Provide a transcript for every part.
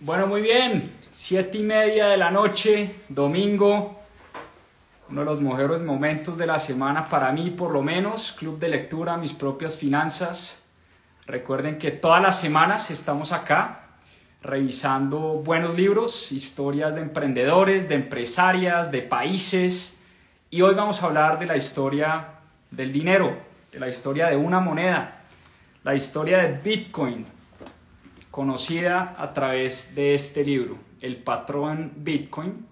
Bueno, muy bien. Siete y media de la noche, domingo. Uno de los mejores momentos de la semana para mí, por lo menos. Club de lectura, mis propias finanzas. Recuerden que todas las semanas estamos acá revisando buenos libros, historias de emprendedores, de empresarias, de países. Y hoy vamos a hablar de la historia del dinero, de la historia de una moneda, la historia de Bitcoin, conocida a través de este libro, El patrón Bitcoin,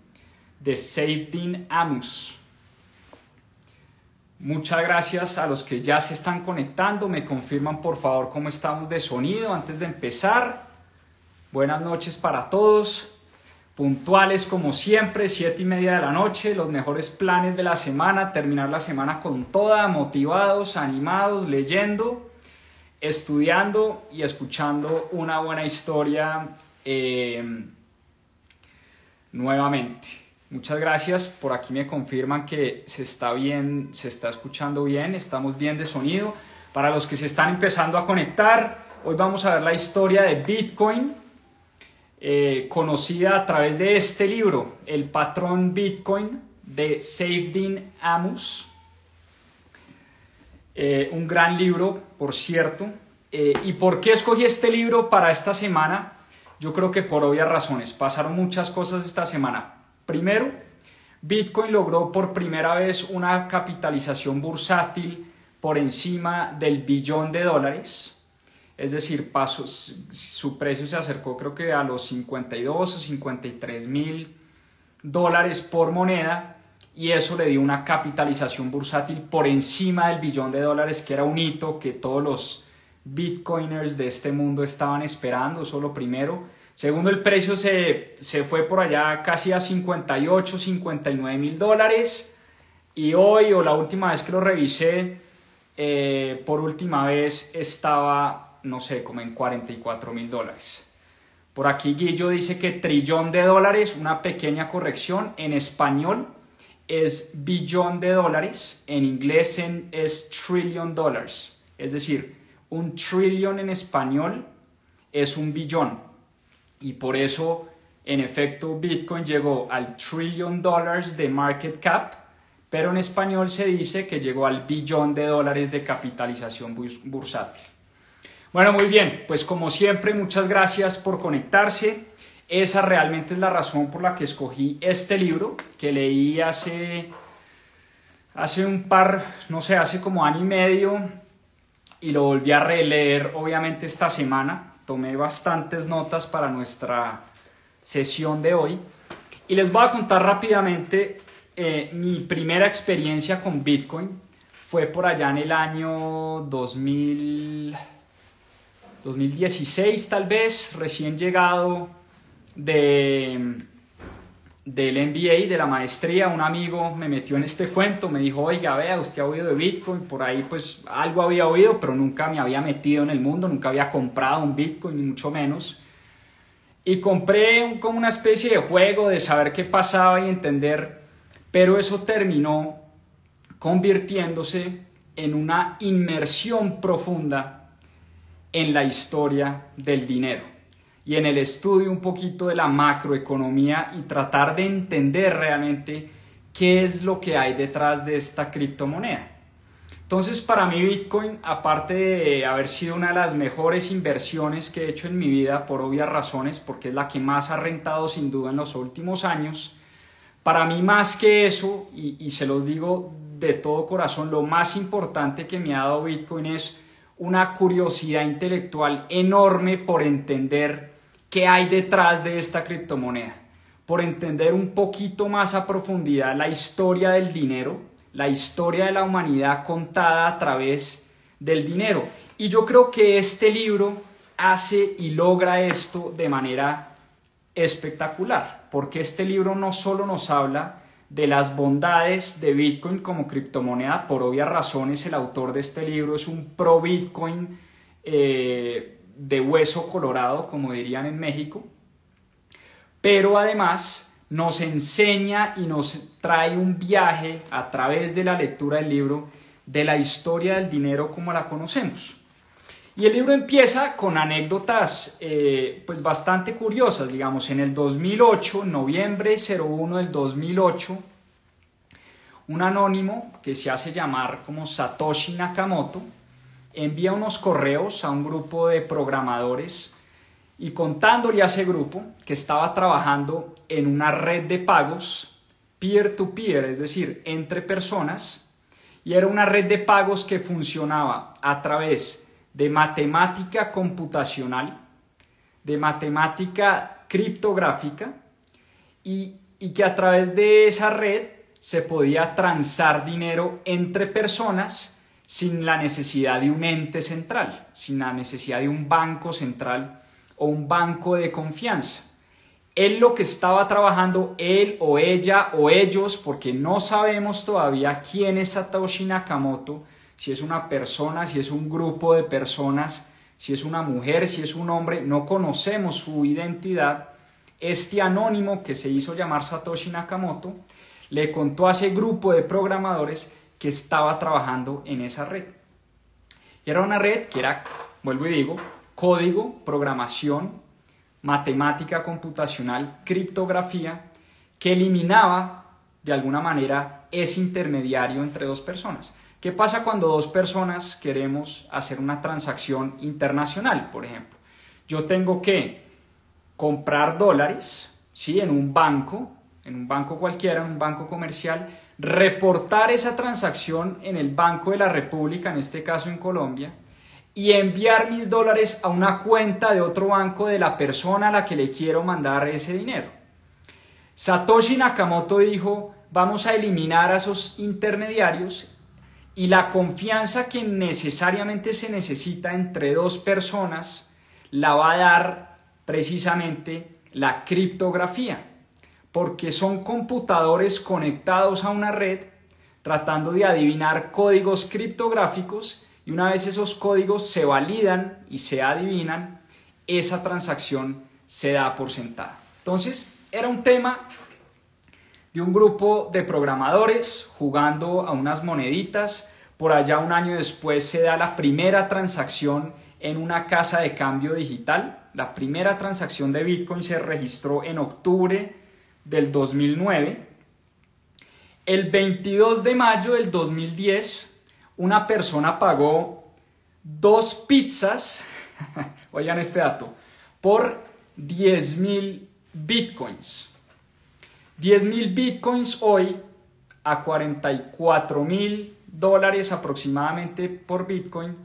de Safedin Amus. Muchas gracias a los que ya se están conectando. Me confirman por favor cómo estamos de sonido antes de empezar. Buenas noches para todos. Puntuales como siempre, siete y media de la noche, los mejores planes de la semana, terminar la semana con toda, motivados, animados, leyendo estudiando y escuchando una buena historia eh, nuevamente. Muchas gracias. Por aquí me confirman que se está bien, se está escuchando bien, estamos bien de sonido. Para los que se están empezando a conectar, hoy vamos a ver la historia de Bitcoin, eh, conocida a través de este libro, El patrón Bitcoin de Safedin Amus. Eh, un gran libro, por cierto. Eh, ¿Y por qué escogí este libro para esta semana? Yo creo que por obvias razones. Pasaron muchas cosas esta semana. Primero, Bitcoin logró por primera vez una capitalización bursátil por encima del billón de dólares. Es decir, pasó, su precio se acercó creo que a los 52 o 53 mil dólares por moneda y eso le dio una capitalización bursátil por encima del billón de dólares, que era un hito que todos los bitcoiners de este mundo estaban esperando, eso lo primero. Segundo, el precio se, fue por allá casi a 58, 59 mil dólares y hoy o la última vez que lo revisé, eh, por última vez estaba, no sé, como en 44 mil dólares. Por aquí Guillo dice que trillón de dólares, una pequeña corrección en español es billón de dólares, en inglés es trillion dollars, es decir, un trillion en español es un billón y por eso en efecto Bitcoin llegó al trillion dollars de market cap, pero en español se dice que llegó al billón de dólares de capitalización bursátil. Bueno, muy bien, pues como siempre, muchas gracias por conectarse. Esa realmente es la razón por la que escogí este libro, que leí hace, hace un par, no sé, hace como año y medio, y lo volví a releer obviamente esta semana. Tomé bastantes notas para nuestra sesión de hoy. Y les voy a contar rápidamente eh, mi primera experiencia con Bitcoin. Fue por allá en el año 2000, 2016 tal vez, recién llegado de, del MBA, de la maestría, un amigo me metió en este cuento, me dijo, oiga, vea, usted ha oído de Bitcoin, por ahí pues algo había oído, pero nunca me había metido en el mundo, nunca había comprado un Bitcoin, ni mucho menos. Y compré como una especie de juego de saber qué pasaba y entender, pero eso terminó convirtiéndose en una inmersión profunda en la historia del dinero y en el estudio un poquito de la macroeconomía y tratar de entender realmente qué es lo que hay detrás de esta criptomoneda. Entonces, para mí Bitcoin, aparte de haber sido una de las mejores inversiones que he hecho en mi vida, por obvias razones, porque es la que más ha rentado sin duda en los últimos años, para mí más que eso, y, se los digo de todo corazón, lo más importante que me ha dado Bitcoin es una curiosidad intelectual enorme por entender qué hay detrás de esta criptomoneda, por entender un poquito más a profundidad la historia del dinero, la historia de la humanidad contada a través del dinero. Y yo creo que este libro hace y logra esto de manera espectacular, porque este libro no solo nos habla de las bondades de Bitcoin como criptomoneda, por obvias razones el autor de este libro es un pro Bitcoin eh, de hueso colorado, como dirían en México, pero además nos enseña y nos trae un viaje a través de la lectura del libro de la historia del dinero como la conocemos. Y el libro empieza con anécdotas eh, pues bastante curiosas, digamos, en el 2008, noviembre 01 del 2008, un anónimo que se hace llamar como Satoshi Nakamoto envía unos correos a un grupo de programadores y contándole a ese grupo que estaba trabajando en una red de pagos peer-to-peer, es decir, entre personas, y era una red de pagos que funcionaba a través de matemática computacional, de matemática criptográfica, y, y que a través de esa red se podía transar dinero entre personas sin la necesidad de un ente central, sin la necesidad de un banco central o un banco de confianza. Él lo que estaba trabajando, él o ella o ellos, porque no sabemos todavía quién es Satoshi Nakamoto, si es una persona, si es un grupo de personas, si es una mujer, si es un hombre, no conocemos su identidad. Este anónimo que se hizo llamar Satoshi Nakamoto le contó a ese grupo de programadores que estaba trabajando en esa red. Y era una red que era, vuelvo y digo, código, programación, matemática computacional, criptografía, que eliminaba de alguna manera ese intermediario entre dos personas. ¿Qué pasa cuando dos personas queremos hacer una transacción internacional, por ejemplo? Yo tengo que comprar dólares, ¿sí? En un banco, en un banco cualquiera, en un banco comercial, reportar esa transacción en el Banco de la República, en este caso en Colombia, y enviar mis dólares a una cuenta de otro banco de la persona a la que le quiero mandar ese dinero. Satoshi Nakamoto dijo, vamos a eliminar a esos intermediarios y la confianza que necesariamente se necesita entre dos personas la va a dar precisamente la criptografía porque son computadores conectados a una red tratando de adivinar códigos criptográficos y una vez esos códigos se validan y se adivinan, esa transacción se da por sentada. Entonces, era un tema de un grupo de programadores jugando a unas moneditas. Por allá un año después se da la primera transacción en una casa de cambio digital. La primera transacción de Bitcoin se registró en octubre del 2009. El 22 de mayo del 2010, una persona pagó dos pizzas, oigan este dato, por 10 mil bitcoins. 10 mil bitcoins hoy a 44 mil dólares aproximadamente por bitcoin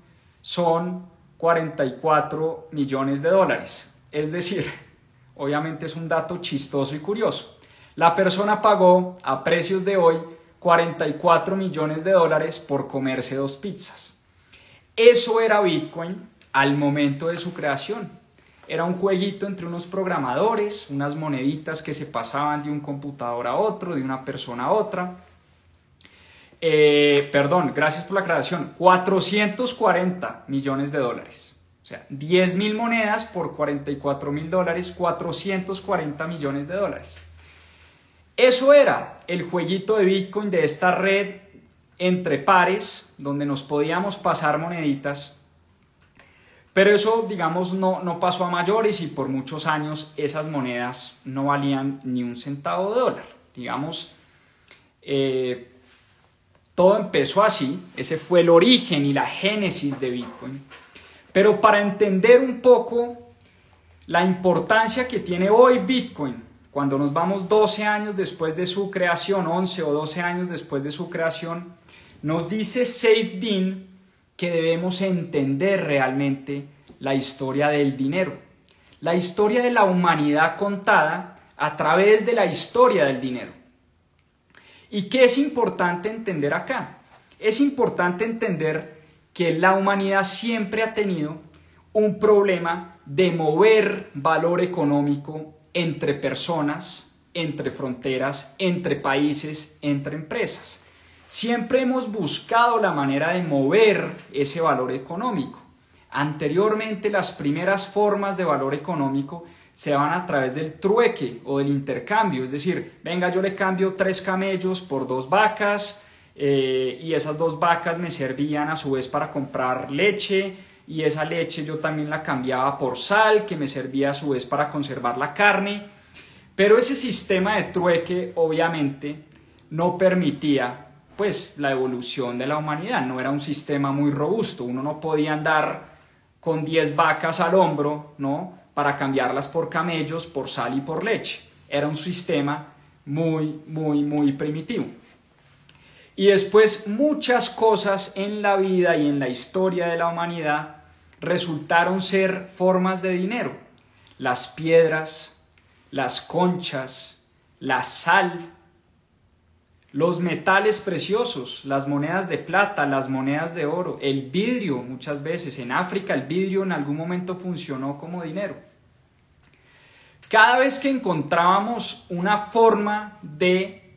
son 44 millones de dólares. Es decir, obviamente es un dato chistoso y curioso. La persona pagó a precios de hoy 44 millones de dólares por comerse dos pizzas. Eso era Bitcoin al momento de su creación. Era un jueguito entre unos programadores, unas moneditas que se pasaban de un computador a otro, de una persona a otra. Eh, perdón, gracias por la creación. 440 millones de dólares. Sea, 10 mil monedas por 44 mil dólares, 440 millones de dólares. Eso era el jueguito de Bitcoin de esta red entre pares, donde nos podíamos pasar moneditas. Pero eso, digamos, no, no pasó a mayores y por muchos años esas monedas no valían ni un centavo de dólar. Digamos, eh, todo empezó así, ese fue el origen y la génesis de Bitcoin. Pero para entender un poco la importancia que tiene hoy Bitcoin, cuando nos vamos 12 años después de su creación, 11 o 12 años después de su creación, nos dice Dean que debemos entender realmente la historia del dinero, la historia de la humanidad contada a través de la historia del dinero. ¿Y qué es importante entender acá? Es importante entender que la humanidad siempre ha tenido un problema de mover valor económico entre personas, entre fronteras, entre países, entre empresas. Siempre hemos buscado la manera de mover ese valor económico. Anteriormente las primeras formas de valor económico se van a través del trueque o del intercambio, es decir, venga yo le cambio tres camellos por dos vacas, eh, y esas dos vacas me servían a su vez para comprar leche y esa leche yo también la cambiaba por sal, que me servía a su vez para conservar la carne. Pero ese sistema de trueque obviamente no permitía pues la evolución de la humanidad, no era un sistema muy robusto, uno no podía andar con 10 vacas al hombro, ¿no? Para cambiarlas por camellos, por sal y por leche. Era un sistema muy, muy, muy primitivo. Y después muchas cosas en la vida y en la historia de la humanidad resultaron ser formas de dinero. Las piedras, las conchas, la sal, los metales preciosos, las monedas de plata, las monedas de oro, el vidrio muchas veces. En África el vidrio en algún momento funcionó como dinero. Cada vez que encontrábamos una forma de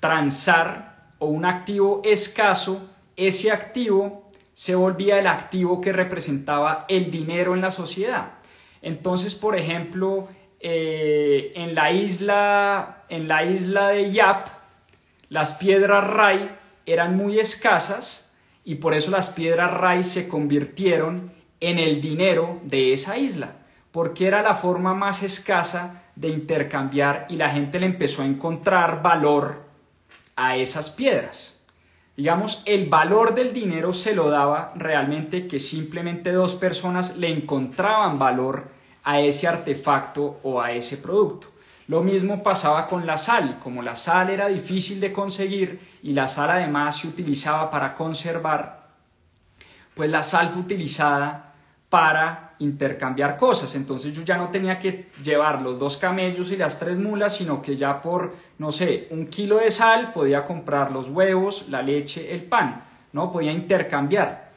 transar o un activo escaso, ese activo se volvía el activo que representaba el dinero en la sociedad. Entonces, por ejemplo, eh, en, la isla, en la isla de Yap, las piedras Rai eran muy escasas y por eso las piedras Rai se convirtieron en el dinero de esa isla, porque era la forma más escasa de intercambiar y la gente le empezó a encontrar valor a esas piedras. Digamos, el valor del dinero se lo daba realmente que simplemente dos personas le encontraban valor a ese artefacto o a ese producto. Lo mismo pasaba con la sal, como la sal era difícil de conseguir y la sal además se utilizaba para conservar, pues la sal fue utilizada para intercambiar cosas. Entonces yo ya no tenía que llevar los dos camellos y las tres mulas, sino que ya por, no sé, un kilo de sal podía comprar los huevos, la leche, el pan, ¿no? Podía intercambiar.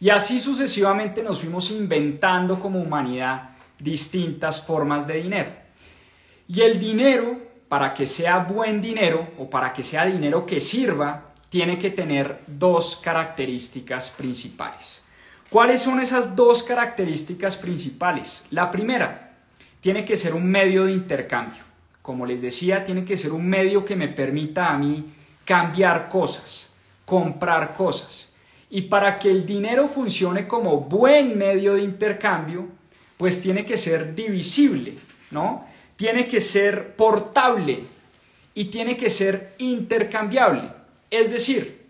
Y así sucesivamente nos fuimos inventando como humanidad distintas formas de dinero. Y el dinero, para que sea buen dinero o para que sea dinero que sirva, tiene que tener dos características principales. ¿Cuáles son esas dos características principales? La primera, tiene que ser un medio de intercambio. Como les decía, tiene que ser un medio que me permita a mí cambiar cosas, comprar cosas. Y para que el dinero funcione como buen medio de intercambio, pues tiene que ser divisible, ¿no? tiene que ser portable y tiene que ser intercambiable. Es decir,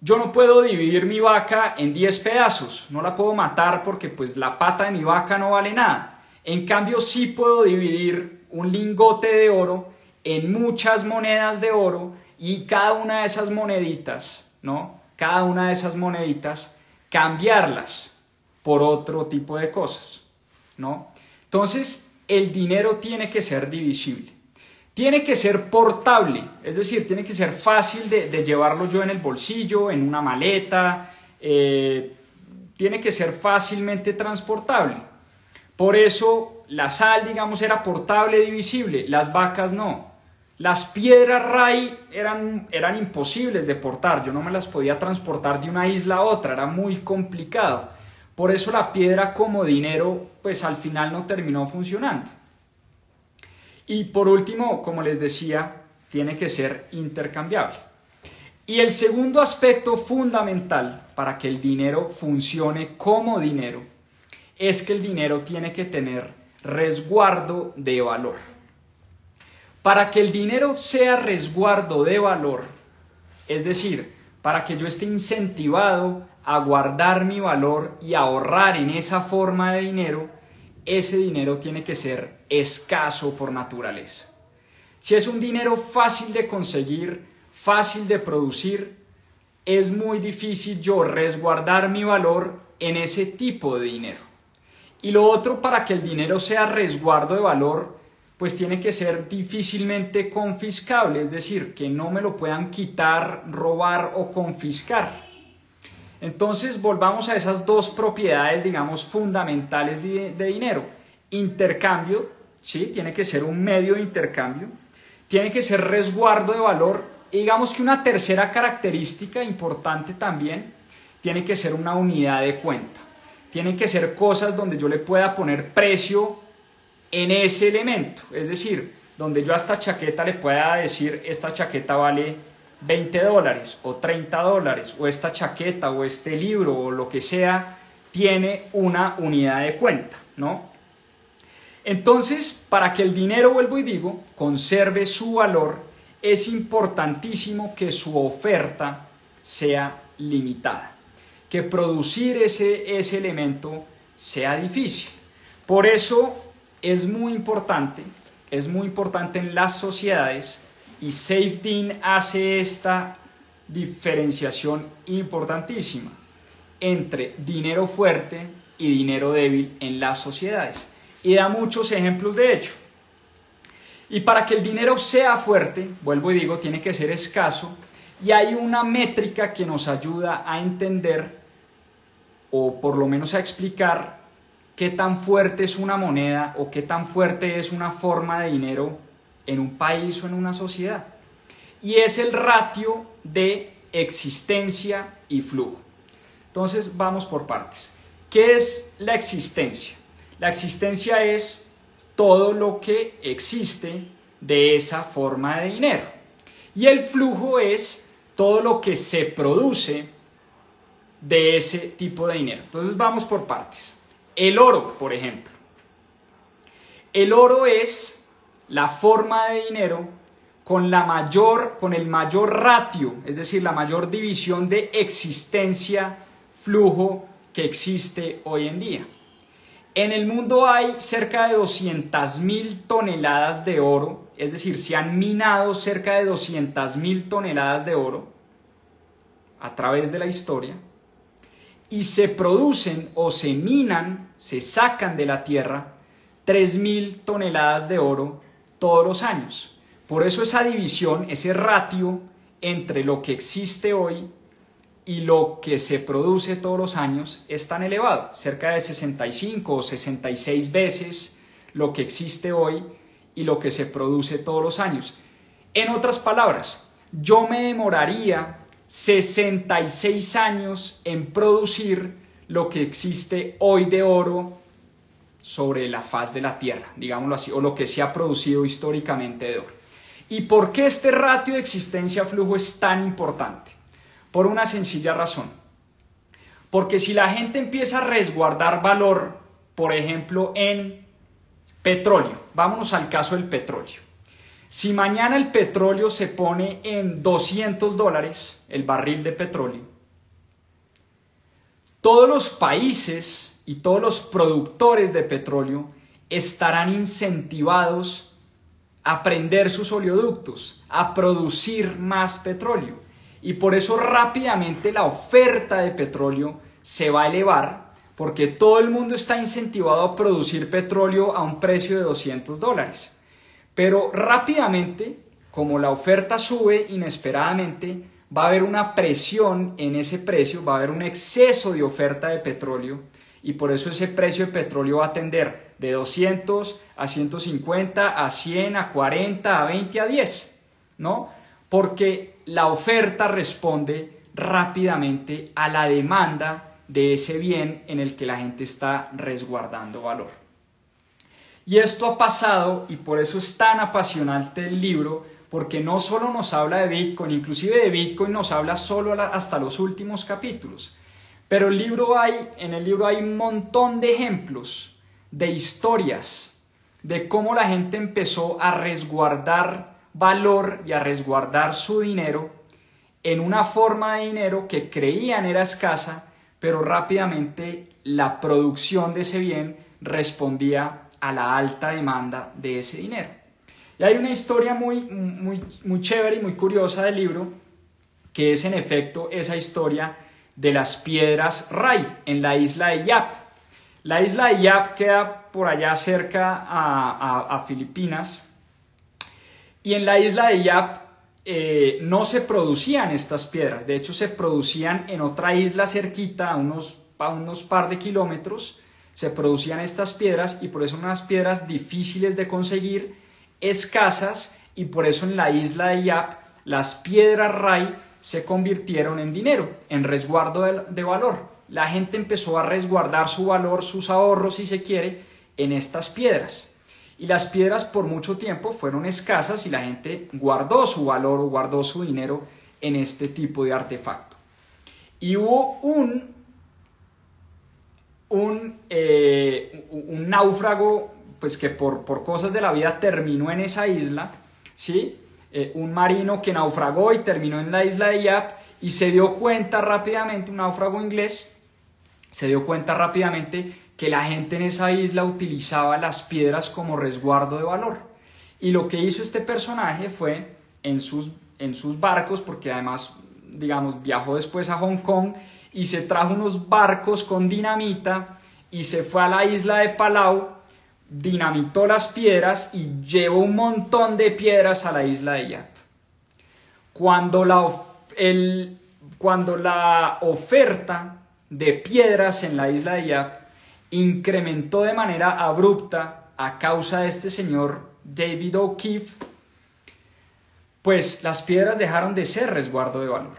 yo no puedo dividir mi vaca en 10 pedazos, no la puedo matar porque pues la pata de mi vaca no vale nada. En cambio sí puedo dividir un lingote de oro en muchas monedas de oro y cada una de esas moneditas, ¿no? Cada una de esas moneditas cambiarlas por otro tipo de cosas, ¿no? Entonces, el dinero tiene que ser divisible. Tiene que ser portable, es decir, tiene que ser fácil de, llevarlo yo en el bolsillo, en una maleta, eh, tiene que ser fácilmente transportable. Por eso la sal, digamos, era portable, divisible, las vacas no. Las piedras ray eran, eran imposibles de portar, yo no me las podía transportar de una isla a otra, era muy complicado. Por eso la piedra como dinero, pues al final no terminó funcionando. Y por último, como les decía, tiene que ser intercambiable. Y el segundo aspecto fundamental para que el dinero funcione como dinero es que el dinero tiene que tener resguardo de valor. Para que el dinero sea resguardo de valor, es decir, para que yo esté incentivado a guardar mi valor y ahorrar en esa forma de dinero, ese dinero tiene que ser escaso por naturaleza. Si es un dinero fácil de conseguir, fácil de producir, es muy difícil yo resguardar mi valor en ese tipo de dinero. Y lo otro, para que el dinero sea resguardo de valor, pues tiene que ser difícilmente confiscable, es decir, que no me lo puedan quitar, robar o confiscar. Entonces volvamos a esas dos propiedades, digamos, fundamentales de, dinero. Intercambio, ¿sí? Tiene que ser un medio de intercambio. Tiene que ser resguardo de valor. Y digamos que una tercera característica importante también tiene que ser una unidad de cuenta. Tienen que ser cosas donde yo le pueda poner precio en ese elemento. Es decir, donde yo a esta chaqueta le pueda decir, esta chaqueta vale 20 dólares o 30 dólares o esta chaqueta o este libro o lo que sea tiene una unidad de cuenta, ¿no? Entonces, para que el dinero, vuelvo y digo, conserve su valor, es importantísimo que su oferta sea limitada, que producir ese, ese elemento sea difícil. Por eso es muy importante, es muy importante en las sociedades y SafeDean hace esta diferenciación importantísima entre dinero fuerte y dinero débil en las sociedades. Y da muchos ejemplos de hecho. Y para que el dinero sea fuerte, vuelvo y digo, tiene que ser escaso. Y hay una métrica que nos ayuda a entender, o por lo menos a explicar, qué tan fuerte es una moneda o qué tan fuerte es una forma de dinero en un país o en una sociedad. Y es el ratio de existencia y flujo. Entonces vamos por partes. ¿Qué es la existencia? La existencia es todo lo que existe de esa forma de dinero. Y el flujo es todo lo que se produce de ese tipo de dinero. Entonces vamos por partes. El oro, por ejemplo. El oro es la forma de dinero con la mayor con el mayor ratio, es decir, la mayor división de existencia flujo que existe hoy en día. En el mundo hay cerca de 200.000 toneladas de oro, es decir, se han minado cerca de 200.000 toneladas de oro a través de la historia y se producen o se minan, se sacan de la tierra 3.000 toneladas de oro todos los años. Por eso esa división, ese ratio entre lo que existe hoy y lo que se produce todos los años es tan elevado, cerca de 65 o 66 veces lo que existe hoy y lo que se produce todos los años. En otras palabras, yo me demoraría 66 años en producir lo que existe hoy de oro sobre la faz de la Tierra, digámoslo así, o lo que se ha producido históricamente de oro. ¿Y por qué este ratio de existencia-flujo es tan importante? Por una sencilla razón. Porque si la gente empieza a resguardar valor, por ejemplo, en petróleo, vámonos al caso del petróleo. Si mañana el petróleo se pone en 200 dólares, el barril de petróleo, todos los países y todos los productores de petróleo estarán incentivados a prender sus oleoductos, a producir más petróleo y por eso rápidamente la oferta de petróleo se va a elevar porque todo el mundo está incentivado a producir petróleo a un precio de 200 dólares. Pero rápidamente, como la oferta sube inesperadamente, va a haber una presión en ese precio, va a haber un exceso de oferta de petróleo y por eso ese precio de petróleo va a tender de 200 a 150 a 100 a 40 a 20 a 10, ¿no? Porque la oferta responde rápidamente a la demanda de ese bien en el que la gente está resguardando valor. Y esto ha pasado y por eso es tan apasionante el libro, porque no solo nos habla de Bitcoin, inclusive de Bitcoin nos habla solo hasta los últimos capítulos. Pero el libro hay, en el libro hay un montón de ejemplos, de historias, de cómo la gente empezó a resguardar valor y a resguardar su dinero en una forma de dinero que creían era escasa, pero rápidamente la producción de ese bien respondía a la alta demanda de ese dinero. Y hay una historia muy, muy, muy chévere y muy curiosa del libro, que es en efecto esa historia de las piedras Ray en la isla de Yap. La isla de Yap queda por allá cerca a, a Filipinas, y en la isla de Yap eh, no se producían estas piedras, de hecho se producían en otra isla cerquita, a unos, a unos par de kilómetros, se producían estas piedras y por eso unas piedras difíciles de conseguir, escasas, y por eso en la isla de Yap las piedras Ray se convirtieron en dinero, en resguardo de valor. La gente empezó a resguardar su valor, sus ahorros, si se quiere, en estas piedras. Y las piedras por mucho tiempo fueron escasas y la gente guardó su valor o guardó su dinero en este tipo de artefacto. Y hubo un, un, eh, un náufrago pues que por, por, cosas de la vida terminó en esa isla, ¿sí? Eh, un marino que naufragó y terminó en la isla de Yap y se dio cuenta rápidamente, un náufrago inglés, se dio cuenta rápidamente que la gente en esa isla utilizaba las piedras como resguardo de valor. Y lo que hizo este personaje fue en sus, en sus barcos, porque además, digamos, viajó después a Hong Kong y se trajo unos barcos con dinamita y se fue a la isla de Palau, dinamitó las piedras y llevó un montón de piedras a la isla de Yap. Cuando la, el, cuando la oferta de piedras en la isla de Yap incrementó de manera abrupta a causa de este señor David O'Keefe, pues las piedras dejaron de ser resguardo de valor,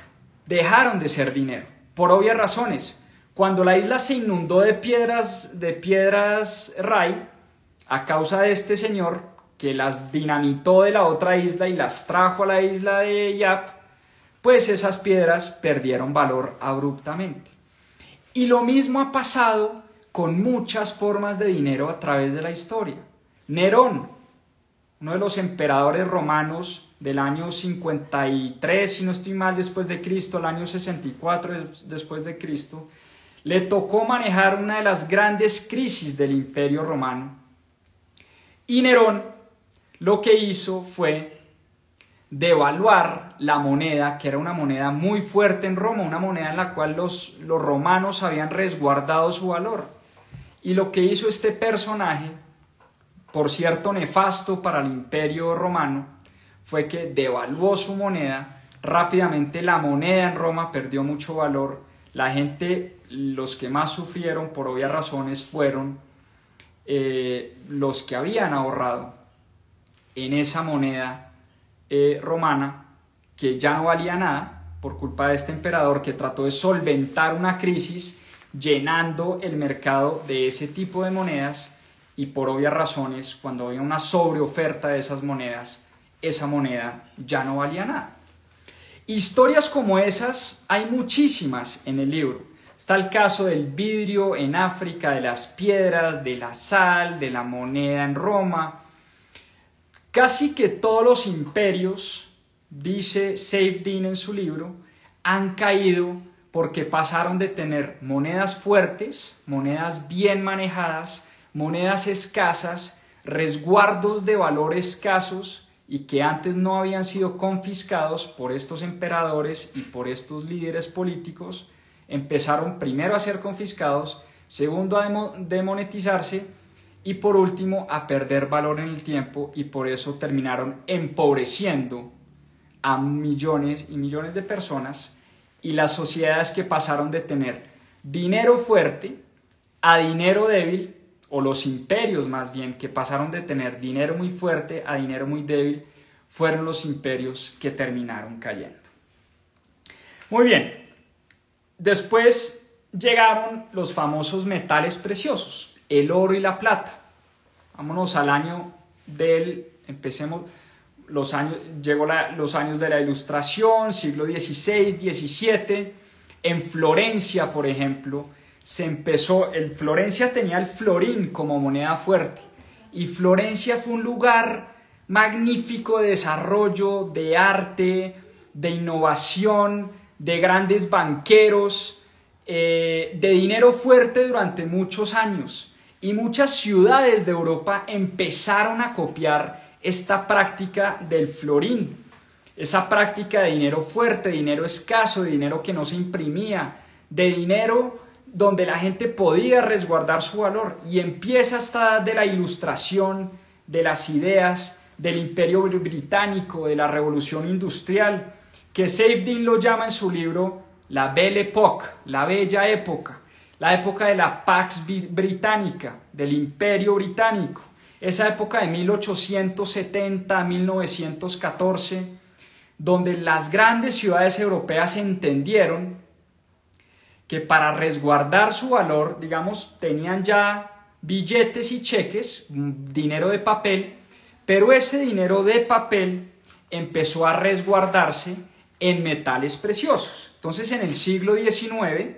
dejaron de ser dinero, por obvias razones. Cuando la isla se inundó de piedras, de piedras Ray, a causa de este señor que las dinamitó de la otra isla y las trajo a la isla de Yap, pues esas piedras perdieron valor abruptamente. Y lo mismo ha pasado con muchas formas de dinero a través de la historia. Nerón, uno de los emperadores romanos del año 53, si no estoy mal, después de Cristo, el año 64 después de Cristo, le tocó manejar una de las grandes crisis del imperio romano. Y Nerón lo que hizo fue devaluar la moneda, que era una moneda muy fuerte en Roma, una moneda en la cual los, los romanos habían resguardado su valor. Y lo que hizo este personaje, por cierto nefasto para el imperio romano, fue que devaluó su moneda, rápidamente la moneda en Roma perdió mucho valor, la gente, los que más sufrieron por obvias razones fueron eh, los que habían ahorrado en esa moneda eh, romana que ya no valía nada por culpa de este emperador que trató de solventar una crisis llenando el mercado de ese tipo de monedas y por obvias razones, cuando había una sobreoferta de esas monedas, esa moneda ya no valía nada. Historias como esas hay muchísimas en el libro. Está el caso del vidrio en África, de las piedras, de la sal, de la moneda en Roma. Casi que todos los imperios, dice Safedin en su libro, han caído porque pasaron de tener monedas fuertes, monedas bien manejadas, monedas escasas, resguardos de valor escasos y que antes no habían sido confiscados por estos emperadores y por estos líderes políticos, empezaron primero a ser confiscados, segundo a demonetizarse y por último a perder valor en el tiempo y por eso terminaron empobreciendo a millones y millones de personas y las sociedades que pasaron de tener dinero fuerte a dinero débil, o los imperios más bien, que pasaron de tener dinero muy fuerte a dinero muy débil, fueron los imperios que terminaron cayendo. Muy bien, después llegaron los famosos metales preciosos, el oro y la plata. Vámonos al año del, empecemos, los años, llegó los años de la Ilustración, siglo XVI, XVII. En Florencia, por ejemplo, se empezó, el Florencia tenía el florín como moneda fuerte y Florencia fue un lugar magnífico de desarrollo, de arte, de innovación, de grandes banqueros, eh, de dinero fuerte durante muchos años. Y muchas ciudades de Europa empezaron a copiar esta práctica del florín, esa práctica de dinero fuerte, dinero escaso, dinero que no se imprimía, de dinero donde la gente podía resguardar su valor. Y empieza esta de la ilustración, de las ideas, del imperio británico, de la revolución industrial, que Safedin lo llama en su libro la Belle Époque, la bella época, la época de la Pax Británica, del imperio británico esa época de 1870 a 1914, donde las grandes ciudades europeas entendieron que para resguardar su valor, digamos, tenían ya billetes y cheques, dinero de papel, pero ese dinero de papel empezó a resguardarse en metales preciosos. Entonces en el siglo XIX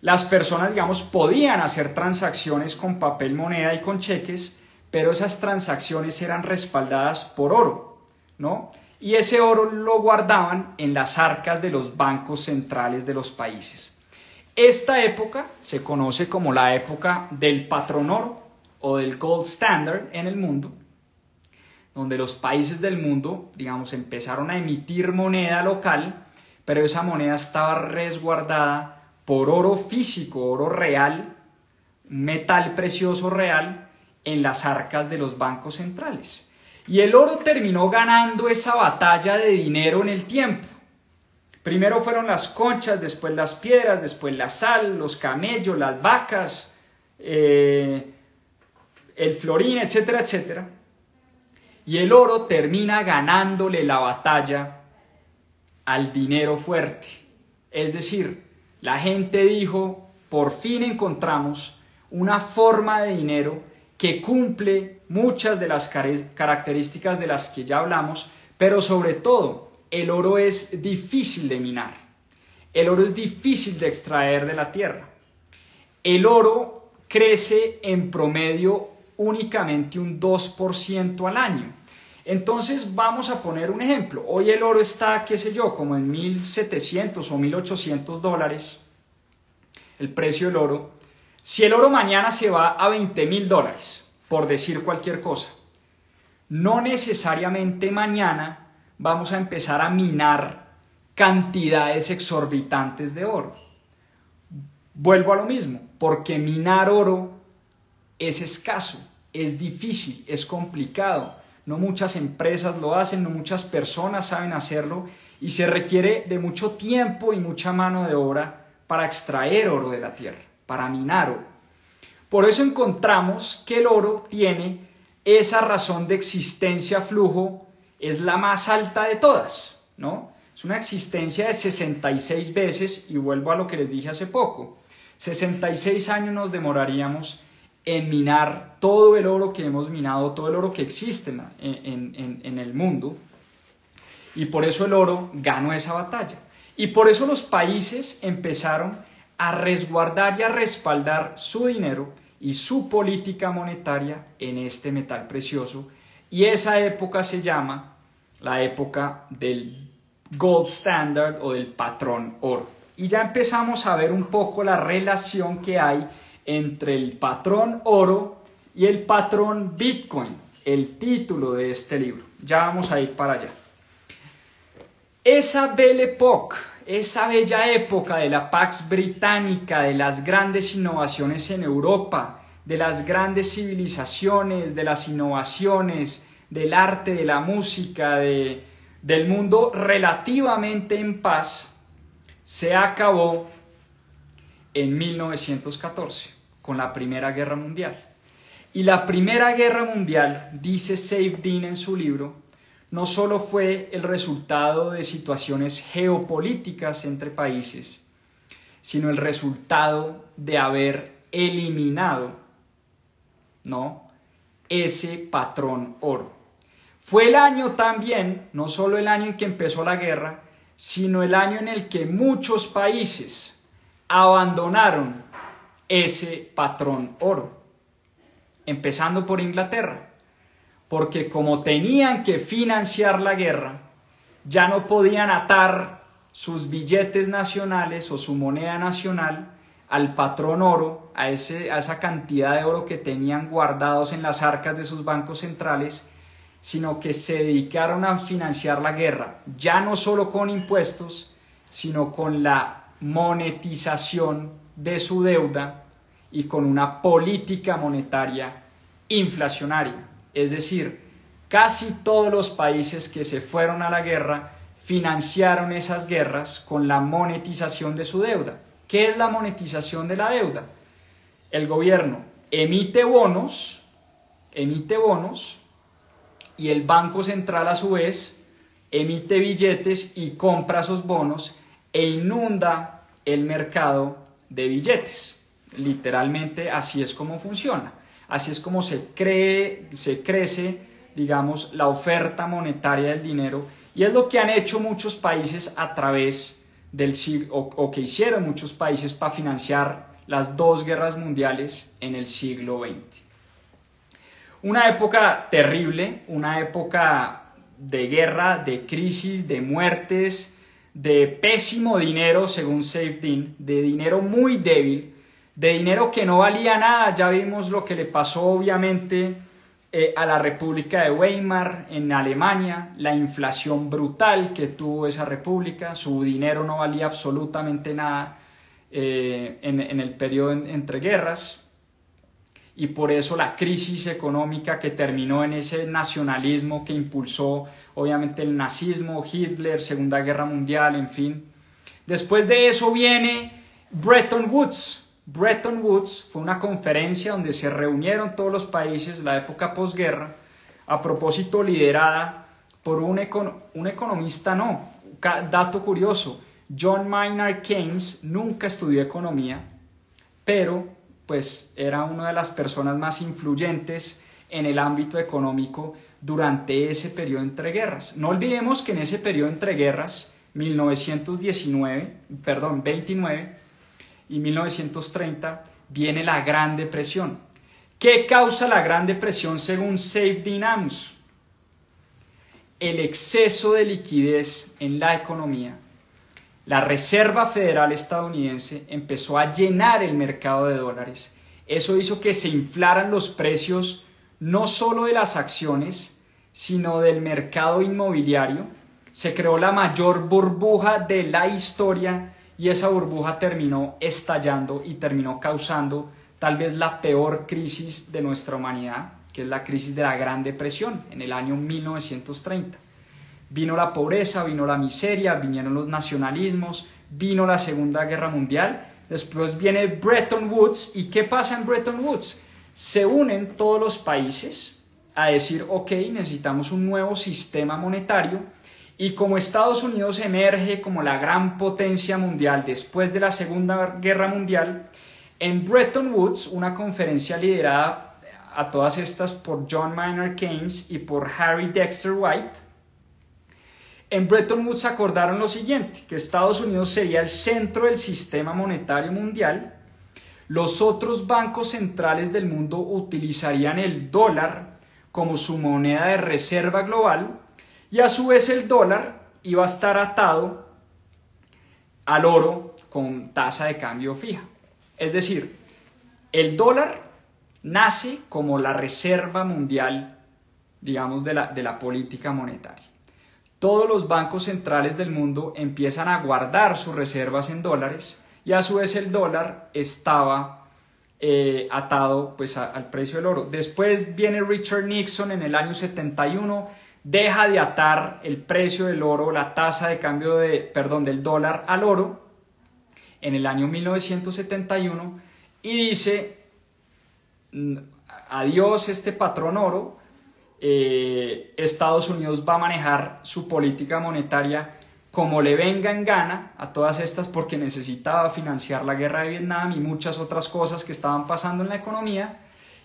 las personas, digamos, podían hacer transacciones con papel moneda y con cheques, pero esas transacciones eran respaldadas por oro, ¿no? Y ese oro lo guardaban en las arcas de los bancos centrales de los países. Esta época se conoce como la época del patrón oro o del gold standard en el mundo, donde los países del mundo, digamos, empezaron a emitir moneda local, pero esa moneda estaba resguardada por oro físico, oro real, metal precioso real, en las arcas de los bancos centrales. Y el oro terminó ganando esa batalla de dinero en el tiempo. Primero fueron las conchas, después las piedras, después la sal, los camellos, las vacas, eh, el florín, etcétera, etcétera. Y el oro termina ganándole la batalla al dinero fuerte. Es decir, la gente dijo, por fin encontramos una forma de dinero que cumple muchas de las características de las que ya hablamos, pero sobre todo el oro es difícil de minar. El oro es difícil de extraer de la tierra. El oro crece en promedio únicamente un 2% al año. Entonces vamos a poner un ejemplo. Hoy el oro está, qué sé yo, como en 1.700 o 1.800 dólares, el precio del oro. Si el oro mañana se va a 20.000 dólares, por decir cualquier cosa, no necesariamente mañana vamos a empezar a minar cantidades exorbitantes de oro. Vuelvo a lo mismo, porque minar oro es escaso, es difícil, es complicado. No muchas empresas lo hacen, no muchas personas saben hacerlo y se requiere de mucho tiempo y mucha mano de obra para extraer oro de la tierra, para minar oro. Por eso encontramos que el oro tiene esa razón de existencia flujo es la más alta de todas, ¿no? Es una existencia de 66 veces y vuelvo a lo que les dije hace poco. 66 años nos demoraríamos en minar todo el oro que hemos minado, todo el oro que existe en, en el mundo. Y por eso el oro ganó esa batalla. Y por eso los países empezaron a resguardar y a respaldar su dinero y su política monetaria en este metal precioso y esa época se llama la época del gold standard o del patrón oro. Y ya empezamos a ver un poco la relación que hay entre el patrón oro y el patrón Bitcoin, el título de este libro. Ya vamos a ir para allá. Esa Belle Époque, esa bella época de la Pax Británica, de las grandes innovaciones en Europa, de las grandes civilizaciones, de las innovaciones, del arte, de la música, de, del mundo relativamente en paz, se acabó en 1914 con la Primera Guerra Mundial. Y la Primera Guerra Mundial, dice Dean en su libro, no solo fue el resultado de situaciones geopolíticas entre países, sino el resultado de haber eliminado ¿no? Ese patrón oro. Fue el año también, no solo el año en que empezó la guerra, sino el año en el que muchos países abandonaron ese patrón oro, empezando por Inglaterra, porque como tenían que financiar la guerra, ya no podían atar sus billetes nacionales o su moneda nacional al patrón oro, a, esa cantidad de oro que tenían guardados en las arcas de sus bancos centrales, sino que se dedicaron a financiar la guerra, ya no solo con impuestos, sino con la monetización de su deuda y con una política monetaria inflacionaria. Es decir, casi todos los países que se fueron a la guerra financiaron esas guerras con la monetización de su deuda. ¿Qué es la monetización de la deuda? El gobierno emite bonos, emite bonos y el Banco Central a su vez emite billetes y compra esos bonos e inunda el mercado de billetes. Literalmente así es como funciona. Así es como se cree, se crece, digamos, la oferta monetaria del dinero Y es lo que han hecho muchos países a través del siglo, o, que hicieron muchos países para financiar las dos guerras mundiales en el siglo XX. Una época terrible, una época de guerra, de crisis, de muertes, de pésimo dinero, según Safedin, de dinero muy débil, de dinero que no valía nada. Ya vimos lo que le pasó obviamente eh, a la República de Weimar en Alemania, la inflación brutal que tuvo esa república, su dinero no valía absolutamente nada eh, en, el periodo entre guerras y por eso la crisis económica que terminó en ese nacionalismo que impulsó obviamente el nazismo, Hitler, Segunda Guerra Mundial, en fin. Después de eso viene Bretton Woods, Bretton Woods fue una conferencia donde se reunieron todos los países la época posguerra, a propósito liderada por un, un economista, no, dato curioso, John Maynard Keynes nunca estudió economía, pero pues era una de las personas más influyentes en el ámbito económico durante ese periodo entre guerras. No olvidemos que en ese periodo entre guerras, 1919, perdón, 29, y 1930 viene la Gran Depresión. ¿Qué causa la Gran Depresión según Safe Dynamus? El exceso de liquidez en la economía. La Reserva Federal estadounidense empezó a llenar el mercado de dólares. Eso hizo que se inflaran los precios no solo de las acciones, sino del mercado inmobiliario. Se creó la mayor burbuja de la historia y esa burbuja terminó estallando y terminó causando tal vez la peor crisis de nuestra humanidad, que es la crisis de la Gran Depresión en el año 1930. Vino la pobreza, vino la miseria, vinieron los nacionalismos, vino la Segunda Guerra Mundial, después viene Bretton Woods y ¿qué pasa en Bretton Woods? Se unen todos los países a decir, ok, necesitamos un nuevo sistema monetario y como Estados Unidos emerge como la gran potencia mundial después de la Segunda Guerra Mundial, en Bretton Woods, una conferencia liderada a todas estas por John Maynard Keynes y por Harry Dexter White, en Bretton Woods acordaron lo siguiente, que Estados Unidos sería el centro del sistema monetario mundial, los otros bancos centrales del mundo utilizarían el dólar como su moneda de reserva global y a su vez el dólar iba a estar atado al oro con tasa de cambio fija. Es decir, el dólar nace como la reserva mundial, digamos, de la, de la política monetaria. Todos los bancos centrales del mundo empiezan a guardar sus reservas en dólares y a su vez el dólar estaba eh, atado pues, al precio del oro. Después viene Richard Nixon en el año 71 deja de atar el precio del oro, la tasa de cambio de, perdón, del dólar al oro en el año 1971 y dice, mm, adiós este patrón oro, eh, Estados Unidos va a manejar su política monetaria como le venga en gana a todas estas porque necesitaba financiar la guerra de Vietnam y muchas otras cosas que estaban pasando en la economía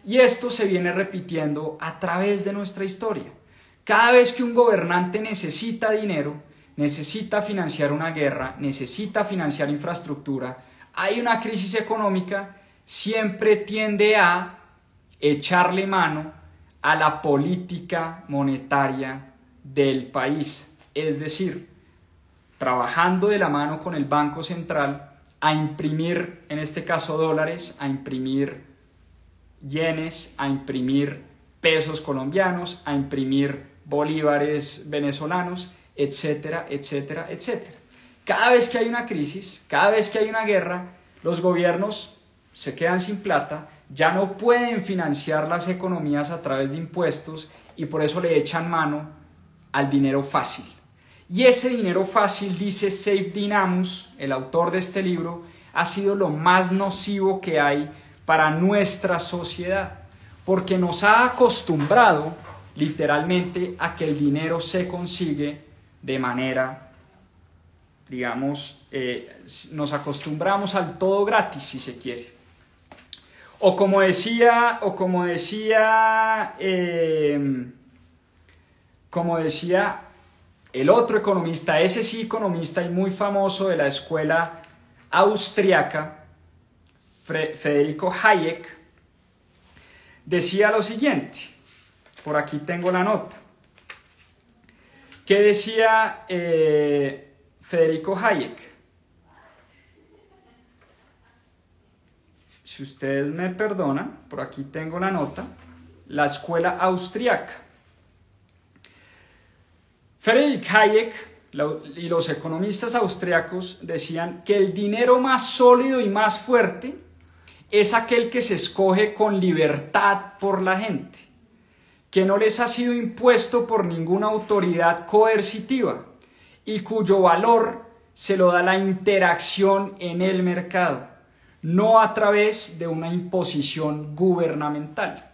y esto se viene repitiendo a través de nuestra historia. Cada vez que un gobernante necesita dinero, necesita financiar una guerra, necesita financiar infraestructura, hay una crisis económica, siempre tiende a echarle mano a la política monetaria del país. Es decir, trabajando de la mano con el Banco Central a imprimir, en este caso dólares, a imprimir yenes, a imprimir pesos colombianos, a imprimir bolívares venezolanos, etcétera, etcétera, etcétera. Cada vez que hay una crisis, cada vez que hay una guerra, los gobiernos se quedan sin plata, ya no pueden financiar las economías a través de impuestos y por eso le echan mano al dinero fácil. Y ese dinero fácil, dice Safe Dynamus, el autor de este libro, ha sido lo más nocivo que hay para nuestra sociedad, porque nos ha acostumbrado literalmente a que el dinero se consigue de manera, digamos, eh, nos acostumbramos al todo gratis, si se quiere. O como decía, o como decía, em, como decía el otro economista, ese sí economista y muy famoso de la escuela austriaca, Federico Hayek, decía lo siguiente, por aquí tengo la nota, que decía eh, Federico Hayek, si ustedes me perdonan, por aquí tengo la nota, la escuela austriaca. Friedrich Hayek y los economistas austriacos decían que el dinero más sólido y más fuerte es aquel que se escoge con libertad por la gente, que no les ha sido impuesto por ninguna autoridad coercitiva y cuyo valor se lo da la interacción en el mercado no a través de una imposición gubernamental.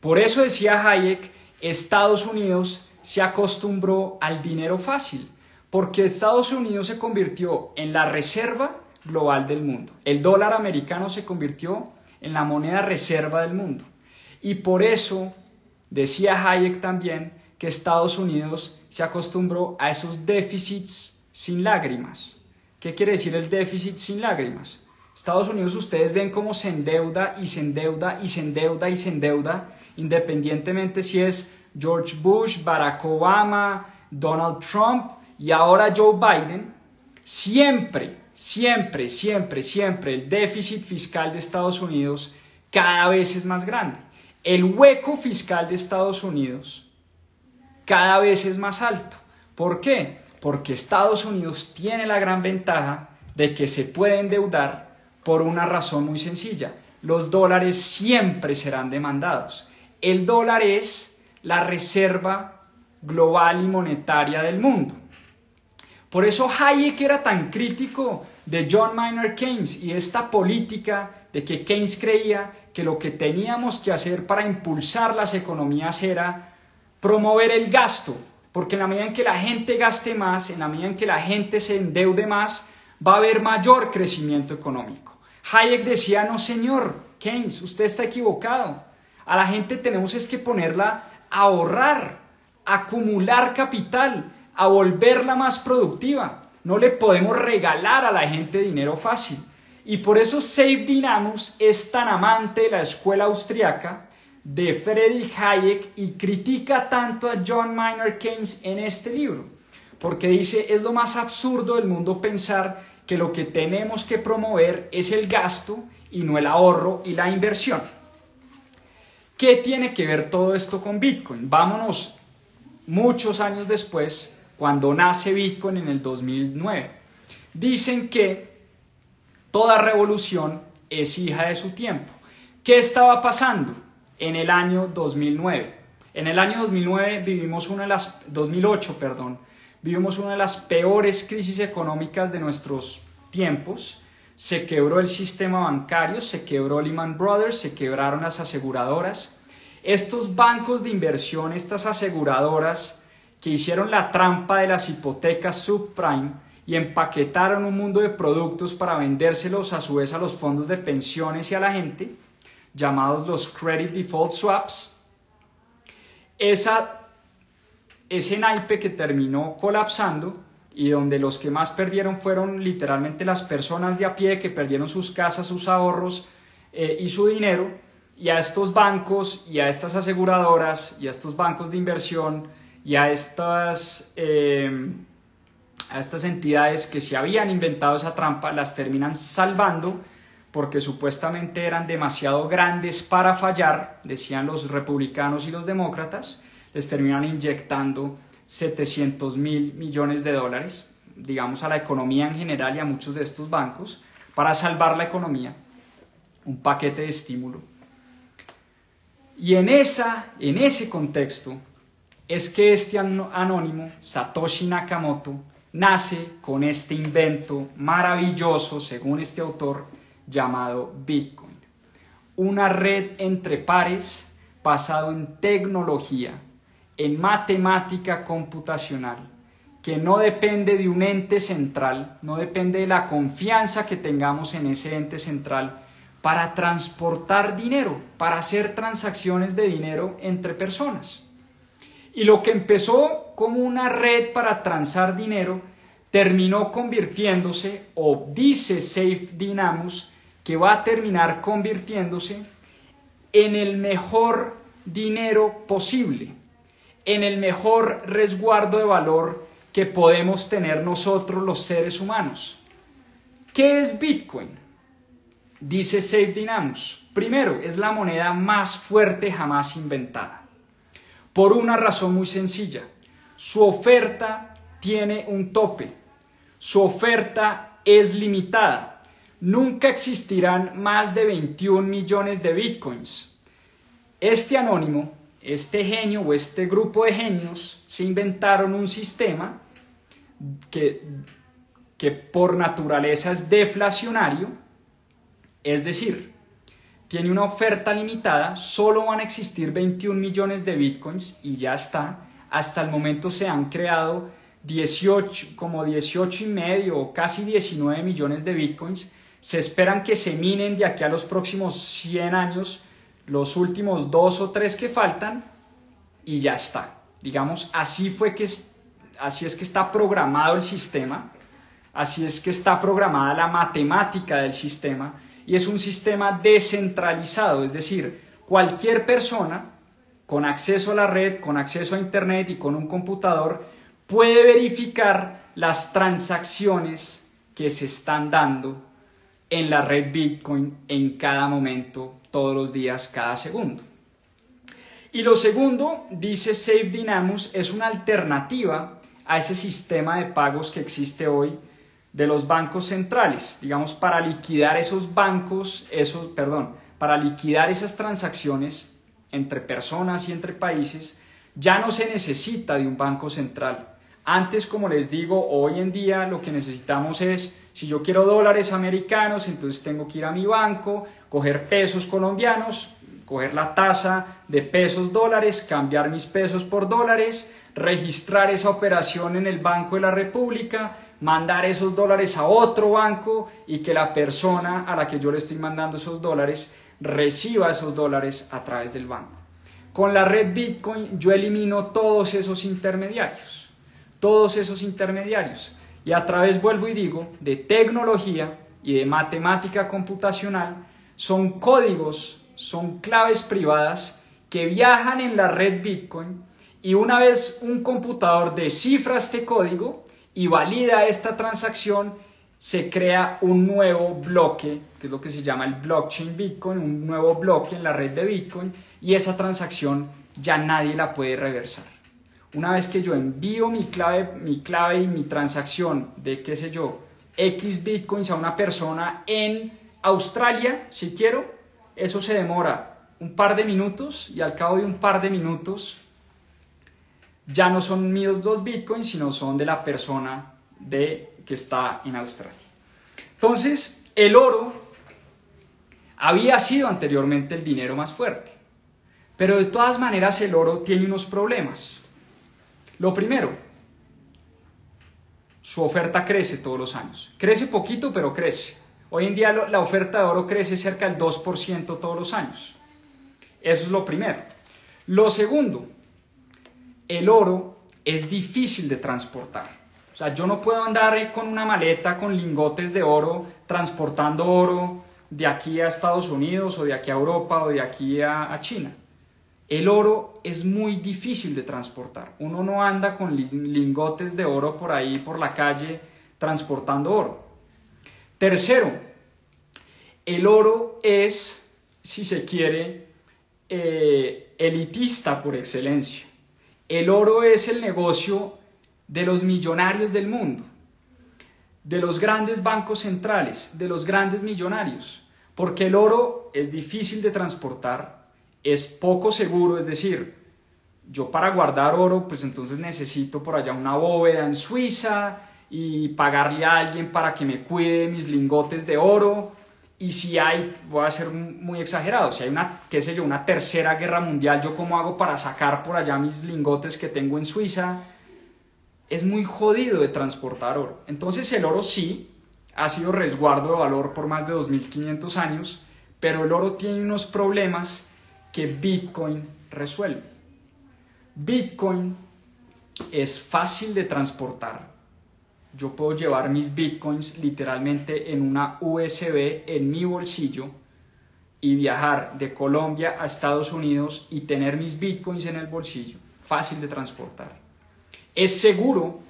Por eso decía Hayek, Estados Unidos se acostumbró al dinero fácil, porque Estados Unidos se convirtió en la reserva global del mundo. El dólar americano se convirtió en la moneda reserva del mundo. Y por eso decía Hayek también que Estados Unidos se acostumbró a esos déficits sin lágrimas. ¿Qué quiere decir el déficit sin lágrimas? Estados Unidos ustedes ven cómo se endeuda y se endeuda y se endeuda y se endeuda, independientemente si es George Bush, Barack Obama, Donald Trump y ahora Joe Biden, siempre, siempre, siempre, siempre el déficit fiscal de Estados Unidos cada vez es más grande. El hueco fiscal de Estados Unidos cada vez es más alto. ¿Por qué? Porque Estados Unidos tiene la gran ventaja de que se puede endeudar por una razón muy sencilla. Los dólares siempre serán demandados. El dólar es la reserva global y monetaria del mundo. Por eso Hayek era tan crítico de John Maynard Keynes y esta política de que Keynes creía que lo que teníamos que hacer para impulsar las economías era promover el gasto, porque en la medida en que la gente gaste más, en la medida en que la gente se endeude más, va a haber mayor crecimiento económico. Hayek decía, no señor, Keynes, usted está equivocado. A la gente tenemos es que ponerla a ahorrar, acumular capital, a volverla más productiva. No le podemos regalar a la gente dinero fácil. Y por eso Save Dynamus es tan amante de la escuela austriaca de Friedrich Hayek y critica tanto a John Maynard Keynes en este libro, porque dice es lo más absurdo del mundo pensar que lo que tenemos que promover es el gasto y no el ahorro y la inversión. ¿Qué tiene que ver todo esto con Bitcoin? Vámonos muchos años después, cuando nace Bitcoin en el 2009. Dicen que toda revolución es hija de su tiempo. ¿Qué estaba pasando en el año 2009? En el año 2009 vivimos una de las 2008, perdón, Vivimos una de las peores crisis económicas de nuestros tiempos. Se quebró el sistema bancario, se quebró Lehman Brothers, se quebraron las aseguradoras. Estos bancos de inversión, estas aseguradoras que hicieron la trampa de las hipotecas subprime y empaquetaron un mundo de productos para vendérselos a su vez a los fondos de pensiones y a la gente, llamados los credit default swaps. Esa ese naipe que terminó colapsando y donde los que más perdieron fueron literalmente las personas de a pie que perdieron sus casas, sus ahorros eh, y su dinero, y a estos bancos y a estas aseguradoras y a estos bancos de inversión y a estas, eh, a estas entidades que se habían inventado esa trampa, las terminan salvando porque supuestamente eran demasiado grandes para fallar, decían los republicanos y los demócratas, les terminan inyectando 700 mil millones de dólares, digamos, a la economía en general y a muchos de estos bancos, para salvar la economía, un paquete de estímulo. Y en, esa, en ese contexto es que este anónimo, Satoshi Nakamoto, nace con este invento maravilloso, según este autor, llamado Bitcoin. Una red entre pares basado en tecnología en matemática computacional, que no depende de un ente central, no depende de la confianza que tengamos en ese ente central para transportar dinero, para hacer transacciones de dinero entre personas. Y lo que empezó como una red para transar dinero, terminó convirtiéndose, o dice Safe Dynamus, que va a terminar convirtiéndose en el mejor dinero posible, en el mejor resguardo de valor que podemos tener nosotros los seres humanos. ¿Qué es Bitcoin? Dice Safe Dynamus. Primero, es la moneda más fuerte jamás inventada. Por una razón muy sencilla. Su oferta tiene un tope. Su oferta es limitada. Nunca existirán más de 21 millones de bitcoins. Este anónimo, este genio o este grupo de genios se inventaron un sistema que, que por naturaleza es deflacionario, es decir, tiene una oferta limitada, solo van a existir 21 millones de bitcoins y ya está. Hasta el momento se han creado 18, como 18 y medio o casi 19 millones de bitcoins. Se esperan que se minen de aquí a los próximos 100 años los últimos dos o tres que faltan y ya está. Digamos, así fue que así es que está programado el sistema, así es que está programada la matemática del sistema y es un sistema descentralizado, es decir, cualquier persona con acceso a la red, con acceso a internet y con un computador puede verificar las transacciones que se están dando en la red Bitcoin en cada momento, todos los días, cada segundo. Y lo segundo, dice Safe Dynamus, es una alternativa a ese sistema de pagos que existe hoy de los bancos centrales, digamos, para liquidar esos bancos, esos, perdón, para liquidar esas transacciones entre personas y entre países, ya no se necesita de un banco central. Antes, como les digo, hoy en día lo que necesitamos es, si yo quiero dólares americanos, entonces tengo que ir a mi banco, coger pesos colombianos, coger la tasa de pesos dólares, cambiar mis pesos por dólares, registrar esa operación en el Banco de la República, mandar esos dólares a otro banco y que la persona a la que yo le estoy mandando esos dólares reciba esos dólares a través del banco. Con la red Bitcoin yo elimino todos esos intermediarios todos esos intermediarios. Y a través, vuelvo y digo, de tecnología y de matemática computacional, son códigos, son claves privadas que viajan en la red Bitcoin y una vez un computador descifra este código y valida esta transacción, se crea un nuevo bloque, que es lo que se llama el blockchain Bitcoin, un nuevo bloque en la red de Bitcoin y esa transacción ya nadie la puede reversar. Una vez que yo envío mi clave, mi clave y mi transacción de, qué sé yo, X bitcoins a una persona en Australia, si quiero, eso se demora un par de minutos y al cabo de un par de minutos ya no son míos dos bitcoins, sino son de la persona de, que está en Australia. Entonces, el oro había sido anteriormente el dinero más fuerte, pero de todas maneras el oro tiene unos problemas. Lo primero, su oferta crece todos los años. Crece poquito, pero crece. Hoy en día la oferta de oro crece cerca del 2% todos los años. Eso es lo primero. Lo segundo, el oro es difícil de transportar. O sea, yo no puedo andar con una maleta con lingotes de oro transportando oro de aquí a Estados Unidos o de aquí a Europa o de aquí a, China. El oro es muy difícil de transportar. Uno no anda con lingotes de oro por ahí, por la calle, transportando oro. Tercero, el oro es, si se quiere, eh, elitista por excelencia. El oro es el negocio de los millonarios del mundo, de los grandes bancos centrales, de los grandes millonarios, porque el oro es difícil de transportar, es poco seguro, es decir, yo para guardar oro, pues entonces necesito por allá una bóveda en Suiza y pagarle a alguien para que me cuide mis lingotes de oro. Y si hay, voy a ser muy exagerado, si hay una, qué sé yo, una tercera guerra mundial, ¿yo cómo hago para sacar por allá mis lingotes que tengo en Suiza? Es muy jodido de transportar oro. Entonces el oro sí ha sido resguardo de valor por más de 2.500 años, pero el oro tiene unos problemas que Bitcoin resuelve. Bitcoin es fácil de transportar. Yo puedo llevar mis bitcoins literalmente en una USB en mi bolsillo y viajar de Colombia a Estados Unidos y tener mis bitcoins en el bolsillo. Fácil de transportar. Es seguro,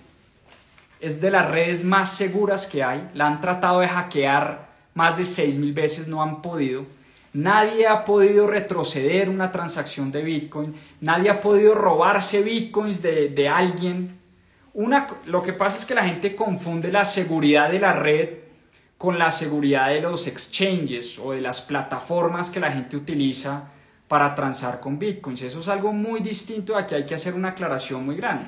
es de las redes más seguras que hay. La han tratado de hackear más de 6.000 veces, no han podido. Nadie ha podido retroceder una transacción de Bitcoin. Nadie ha podido robarse Bitcoins de, de alguien. Lo que pasa es que la gente confunde la seguridad de la red con la seguridad de los exchanges o de las plataformas que la gente utiliza para transar con bitcoins. Eso es algo muy distinto, aquí hay que hacer una aclaración muy grande.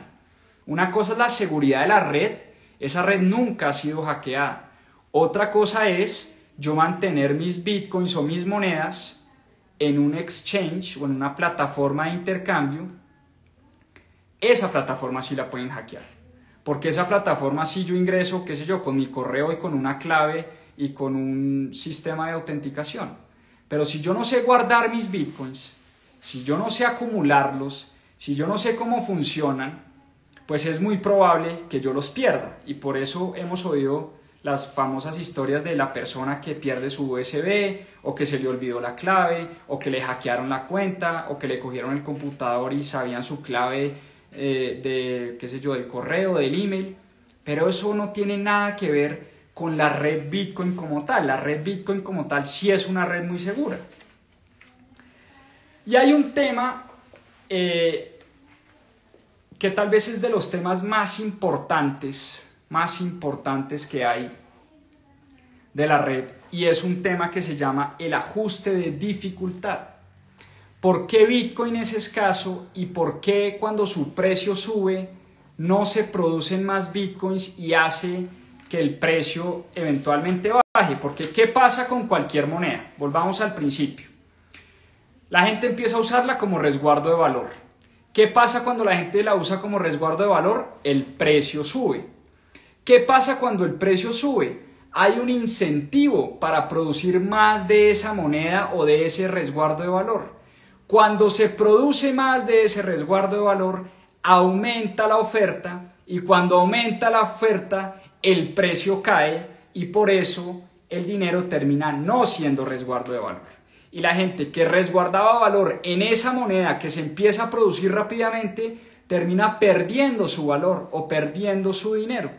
Una cosa es la seguridad de la red, esa red nunca ha sido hackeada. Otra cosa es yo mantener mis bitcoins o mis monedas en un exchange o en una plataforma de intercambio. Esa plataforma sí la pueden hackear. Porque esa plataforma si yo ingreso, qué sé yo, con mi correo y con una clave y con un sistema de autenticación. Pero si yo no sé guardar mis bitcoins, si yo no sé acumularlos, si yo no sé cómo funcionan, pues es muy probable que yo los pierda. Y por eso hemos oído las famosas historias de la persona que pierde su USB o que se le olvidó la clave o que le hackearon la cuenta o que le cogieron el computador y sabían su clave eh, de, qué sé yo, del correo, del email, pero eso no tiene nada que ver con la red Bitcoin como tal. La red Bitcoin como tal sí es una red muy segura. Y hay un tema eh, que tal vez es de los temas más importantes, más importantes que hay de la red, y es un tema que se llama el ajuste de dificultad. ¿Por qué Bitcoin es escaso y por qué cuando su precio sube no se producen más Bitcoins y hace que el precio eventualmente baje? Porque ¿qué pasa con cualquier moneda? Volvamos al principio. La gente empieza a usarla como resguardo de valor. ¿Qué pasa cuando la gente la usa como resguardo de valor? El precio sube. ¿Qué pasa cuando el precio sube? Hay un incentivo para producir más de esa moneda o de ese resguardo de valor. Cuando se produce más de ese resguardo de valor, aumenta la oferta y cuando aumenta la oferta, el precio cae y por eso el dinero termina no siendo resguardo de valor. Y la gente que resguardaba valor en esa moneda que se empieza a producir rápidamente, termina perdiendo su valor o perdiendo su dinero.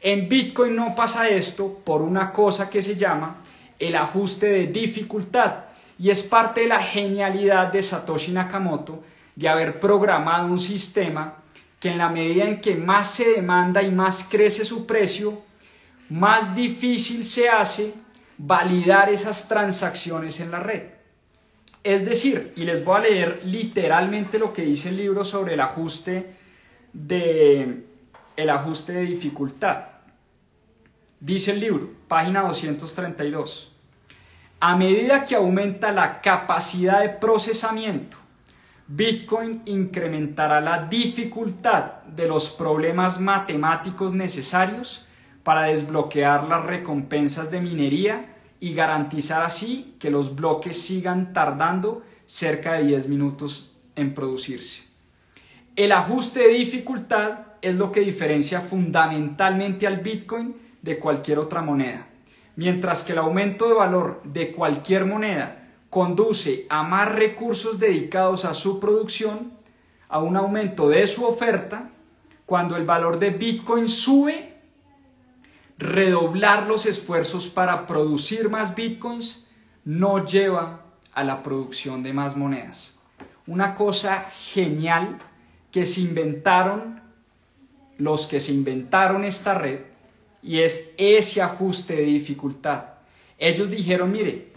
En Bitcoin no pasa esto por una cosa que se llama el ajuste de dificultad. Y es parte de la genialidad de Satoshi Nakamoto de haber programado un sistema que en la medida en que más se demanda y más crece su precio, más difícil se hace validar esas transacciones en la red. Es decir, y les voy a leer literalmente lo que dice el libro sobre el ajuste de, el ajuste de dificultad. Dice el libro, página 232. A medida que aumenta la capacidad de procesamiento, Bitcoin incrementará la dificultad de los problemas matemáticos necesarios para desbloquear las recompensas de minería y garantizar así que los bloques sigan tardando cerca de 10 minutos en producirse. El ajuste de dificultad es lo que diferencia fundamentalmente al Bitcoin de cualquier otra moneda. Mientras que el aumento de valor de cualquier moneda conduce a más recursos dedicados a su producción, a un aumento de su oferta, cuando el valor de Bitcoin sube, redoblar los esfuerzos para producir más Bitcoins no lleva a la producción de más monedas. Una cosa genial que se inventaron los que se inventaron esta red y es ese ajuste de dificultad. Ellos dijeron, mire,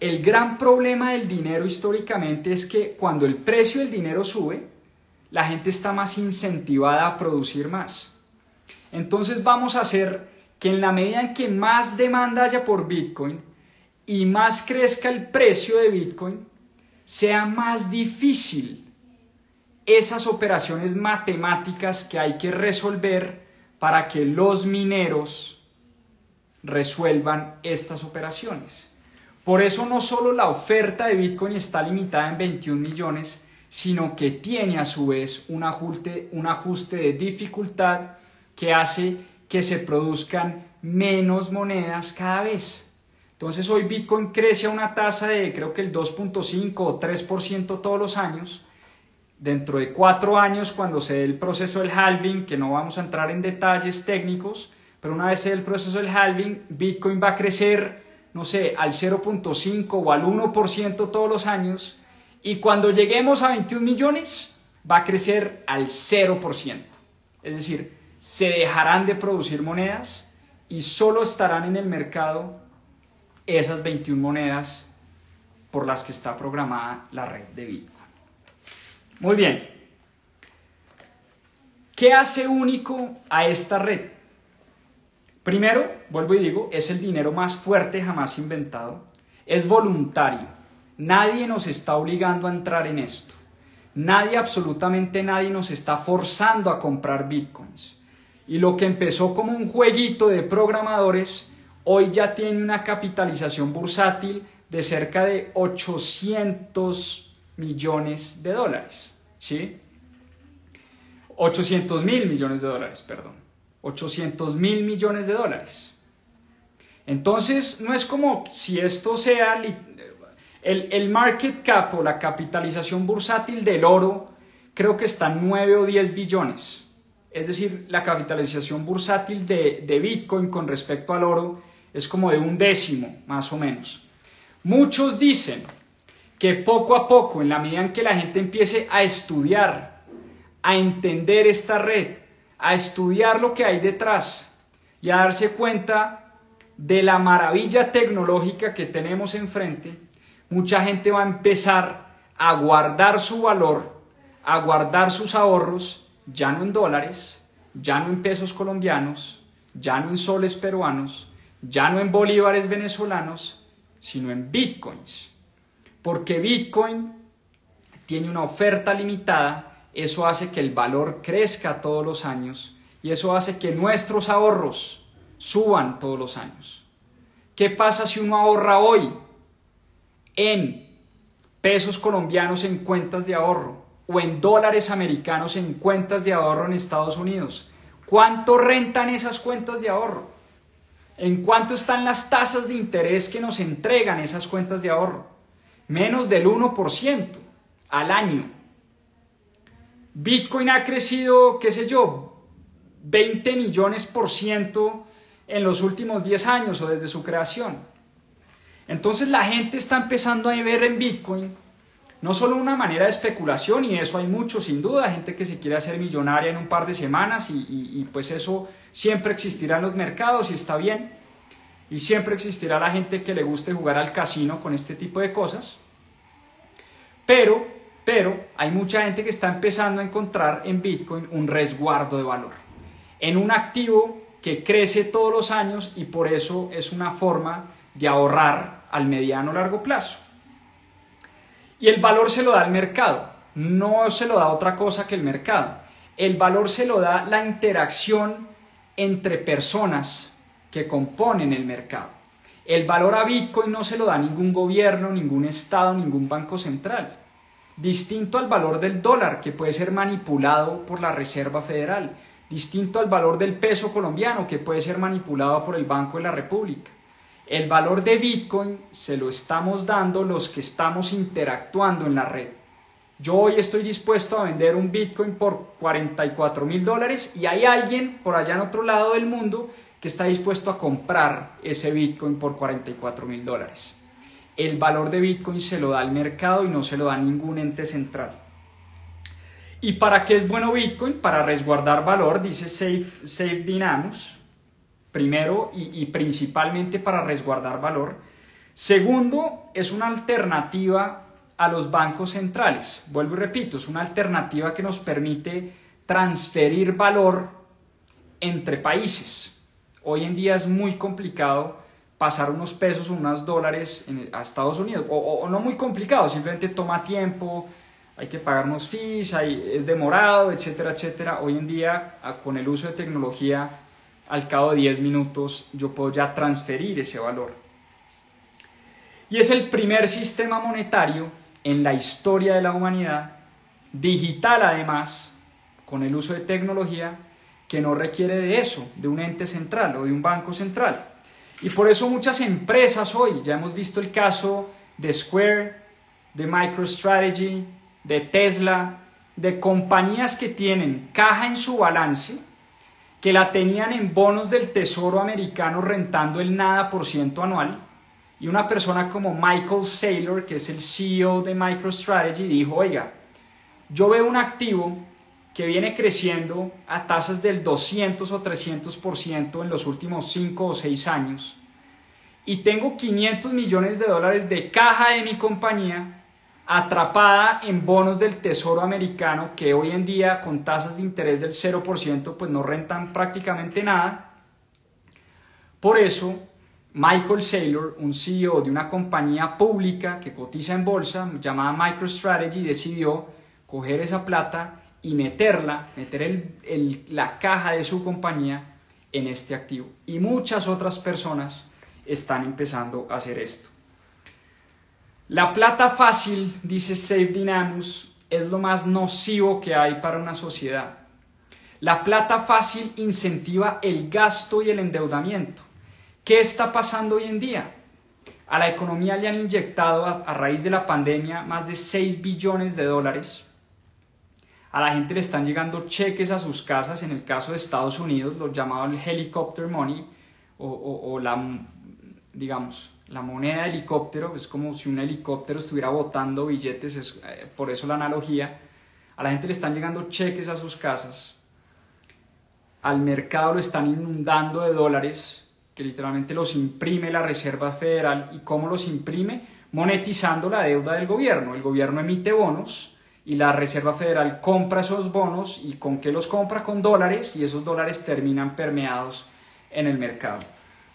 el gran problema del dinero históricamente es que cuando el precio del dinero sube, la gente está más incentivada a producir más. Entonces vamos a hacer que en la medida en que más demanda haya por Bitcoin y más crezca el precio de Bitcoin, sea más difícil esas operaciones matemáticas que hay que resolver para que los mineros resuelvan estas operaciones. Por eso no solo la oferta de Bitcoin está limitada en 21 millones, sino que tiene a su vez un ajuste, un ajuste de dificultad que hace que se produzcan menos monedas cada vez. Entonces hoy Bitcoin crece a una tasa de creo que el 2.5 o 3% todos los años. Dentro de cuatro años, cuando se dé el proceso del halving, que no vamos a entrar en detalles técnicos, pero una vez se dé el proceso del halving, Bitcoin va a crecer, no sé, al 0.5 o al 1% todos los años. Y cuando lleguemos a 21 millones, va a crecer al 0%. Es decir, se dejarán de producir monedas y solo estarán en el mercado esas 21 monedas por las que está programada la red de Bitcoin. Muy bien. ¿Qué hace único a esta red? Primero, vuelvo y digo, es el dinero más fuerte jamás inventado. Es voluntario. Nadie nos está obligando a entrar en esto. Nadie, absolutamente nadie, nos está forzando a comprar bitcoins. Y lo que empezó como un jueguito de programadores, hoy ya tiene una capitalización bursátil de cerca de 800 millones de dólares. ¿Sí? 800 mil millones de dólares, perdón. 800 mil millones de dólares. Entonces, no es como si esto sea el, el, market cap o la capitalización bursátil del oro, creo que está en 9 o 10 billones. Es decir, la capitalización bursátil de, de Bitcoin con respecto al oro es como de un décimo, más o menos. Muchos dicen que poco a poco, en la medida en que la gente empiece a estudiar, a entender esta red, a estudiar lo que hay detrás y a darse cuenta de la maravilla tecnológica que tenemos enfrente, mucha gente va a empezar a guardar su valor, a guardar sus ahorros, ya no en dólares, ya no en pesos colombianos, ya no en soles peruanos, ya no en bolívares venezolanos, sino en bitcoins. Porque bitcoin tiene una oferta limitada, eso hace que el valor crezca todos los años y eso hace que nuestros ahorros suban todos los años. ¿Qué pasa si uno ahorra hoy en pesos colombianos en cuentas de ahorro o en dólares americanos en cuentas de ahorro en Estados Unidos? ¿Cuánto rentan esas cuentas de ahorro? ¿En cuánto están las tasas de interés que nos entregan esas cuentas de ahorro? Menos del 1% al año. Bitcoin ha crecido, qué sé yo, 20 millones por ciento en los últimos 10 años o desde su creación. Entonces la gente está empezando a ver en Bitcoin no solo una manera de especulación, y eso hay mucho sin duda, gente que se quiere hacer millonaria en un par de semanas y, y pues eso siempre existirá en los mercados y está bien. Y siempre existirá la gente que le guste jugar al casino con este tipo de cosas. Pero, pero hay mucha gente que está empezando a encontrar en Bitcoin un resguardo de valor. En un activo que crece todos los años y por eso es una forma de ahorrar al mediano o largo plazo. Y el valor se lo da el mercado, no se lo da otra cosa que el mercado. El valor se lo da la interacción entre personas que componen el mercado. El valor a Bitcoin no se lo da ningún gobierno, ningún estado, ningún banco central. Distinto al valor del dólar, que puede ser manipulado por la Reserva Federal. Distinto al valor del peso colombiano, que puede ser manipulado por el Banco de la República. El valor de Bitcoin se lo estamos dando los que estamos interactuando en la red. Yo hoy estoy dispuesto a vender un Bitcoin por 44 mil dólares y hay alguien por allá en otro lado del mundo que está dispuesto a comprar ese Bitcoin por 44 mil dólares. El valor de Bitcoin se lo da al mercado y no se lo da ningún ente central. ¿Y para qué es bueno Bitcoin? Para resguardar valor, dice Safe, Safe Dynamus. Primero y, y principalmente para resguardar valor. Segundo, es una alternativa a los bancos centrales. Vuelvo y repito, es una alternativa que nos permite transferir valor entre países. Hoy en día es muy complicado pasar unos pesos o unos dólares a Estados Unidos, o, no muy complicado, simplemente toma tiempo, hay que pagar unos fees, es demorado, etcétera, etcétera. Hoy en día, con el uso de tecnología, al cabo de 10 minutos yo puedo ya transferir ese valor. Y es el primer sistema monetario en la historia de la humanidad digital además, con el uso de tecnología, que no requiere de eso, de un ente central o de un banco central. Y por eso muchas empresas hoy, ya hemos visto el caso de Square, de MicroStrategy, de Tesla, de compañías que tienen caja en su balance, que la tenían en bonos del Tesoro americano rentando el nada por ciento anual, y una persona como Michael Saylor, que es el CEO de MicroStrategy, dijo, oiga, yo veo un activo que viene creciendo a tasas del 200 o 300% en los últimos 5 o 6 años, y tengo 500 millones de dólares de caja de mi compañía atrapada en bonos del Tesoro americano que hoy en día con tasas de interés del 0% pues no rentan prácticamente nada. Por eso, Michael Saylor, un CEO de una compañía pública que cotiza en bolsa llamada MicroStrategy, decidió coger esa plata y meterla, meter la caja de su compañía en este activo. Y muchas otras personas están empezando a hacer esto. La plata fácil, dice Save Dynamus, es lo más nocivo que hay para una sociedad. La plata fácil incentiva el gasto y el endeudamiento. ¿Qué está pasando hoy en día? A la economía le han inyectado a, raíz de la pandemia más de 6 billones de dólares. A la gente le están llegando cheques a sus casas, en el caso de Estados Unidos, lo llamado el helicopter money o la, digamos, la moneda de helicóptero, es como si un helicóptero estuviera botando billetes, es, eh, por eso la analogía. A la gente le están llegando cheques a sus casas, al mercado lo están inundando de dólares, que literalmente los imprime la Reserva Federal. ¿Y cómo los imprime? Monetizando la deuda del gobierno. El gobierno emite bonos y la Reserva Federal compra esos bonos y con qué los compra? Con dólares y esos dólares terminan permeados en el mercado.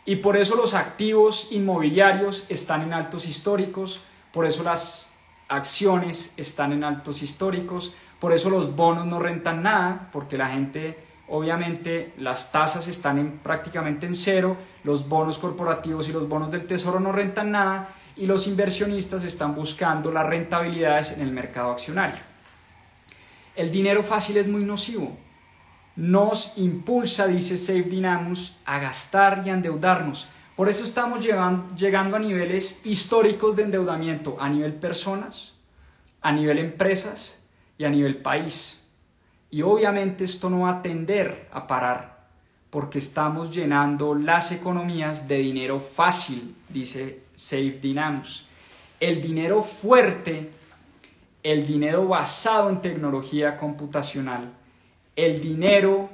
Y por eso los activos inmobiliarios están en altos históricos, por eso las acciones están en altos históricos, por eso los bonos no rentan nada, porque la gente, obviamente, las tasas están en, prácticamente en cero, los bonos corporativos y los bonos del tesoro no rentan nada, y los inversionistas están buscando las rentabilidades en el mercado accionario. El dinero fácil es muy nocivo, nos impulsa, dice Safe Dynamus, a gastar y a endeudarnos. Por eso estamos llegando a niveles históricos de endeudamiento a nivel personas, a nivel empresas y a nivel país. Y obviamente esto no va a tender a parar porque estamos llenando las economías de dinero fácil, dice Safe Dynamus. El dinero fuerte, el dinero basado en tecnología computacional, el dinero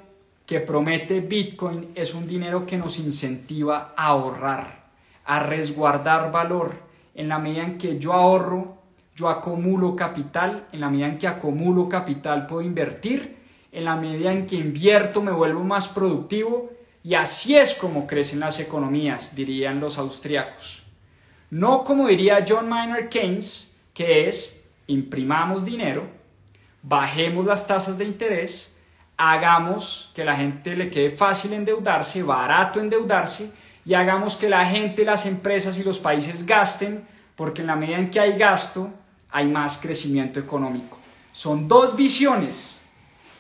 que promete Bitcoin es un dinero que nos incentiva a ahorrar, a resguardar valor. En la medida en que yo ahorro, yo acumulo capital, en la medida en que acumulo capital puedo invertir, en la medida en que invierto me vuelvo más productivo y así es como crecen las economías, dirían los austriacos. No como diría John Maynard Keynes, que es imprimamos dinero, bajemos las tasas de interés, hagamos que la gente le quede fácil endeudarse, barato endeudarse, y hagamos que la gente, las empresas y los países gasten, porque en la medida en que hay gasto, hay más crecimiento económico. Son dos visiones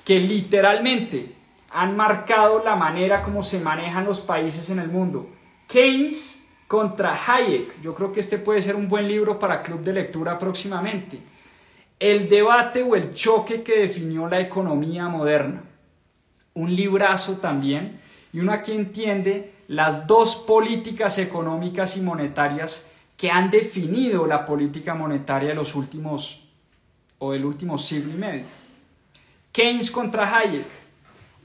que literalmente han marcado la manera como se manejan los países en el mundo. Keynes contra Hayek. Yo creo que este puede ser un buen libro para club de lectura próximamente el debate o el choque que definió la economía moderna. Un librazo también, y uno aquí entiende las dos políticas económicas y monetarias que han definido la política monetaria de los últimos o del último siglo y medio. Keynes contra Hayek.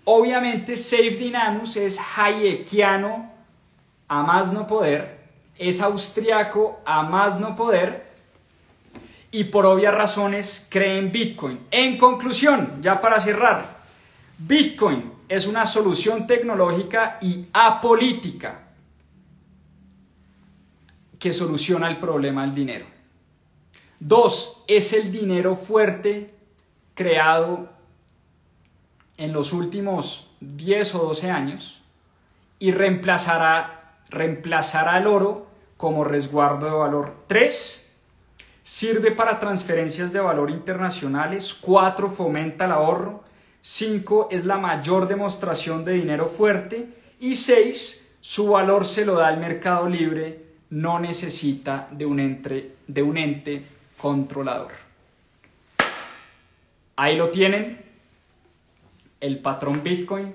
Obviamente Safe Dynamus es hayekiano a más no poder, es austriaco a más no poder, y por obvias razones creen Bitcoin. En conclusión, ya para cerrar, Bitcoin es una solución tecnológica y apolítica que soluciona el problema del dinero. Dos, es el dinero fuerte creado en los últimos 10 o 12 años y reemplazará, reemplazará el oro como resguardo de valor. Tres, Sirve para transferencias de valor internacionales. 4. Fomenta el ahorro. 5. Es la mayor demostración de dinero fuerte. Y 6. Su valor se lo da el mercado libre. No necesita de un, ente, de un ente controlador. Ahí lo tienen. El patrón Bitcoin.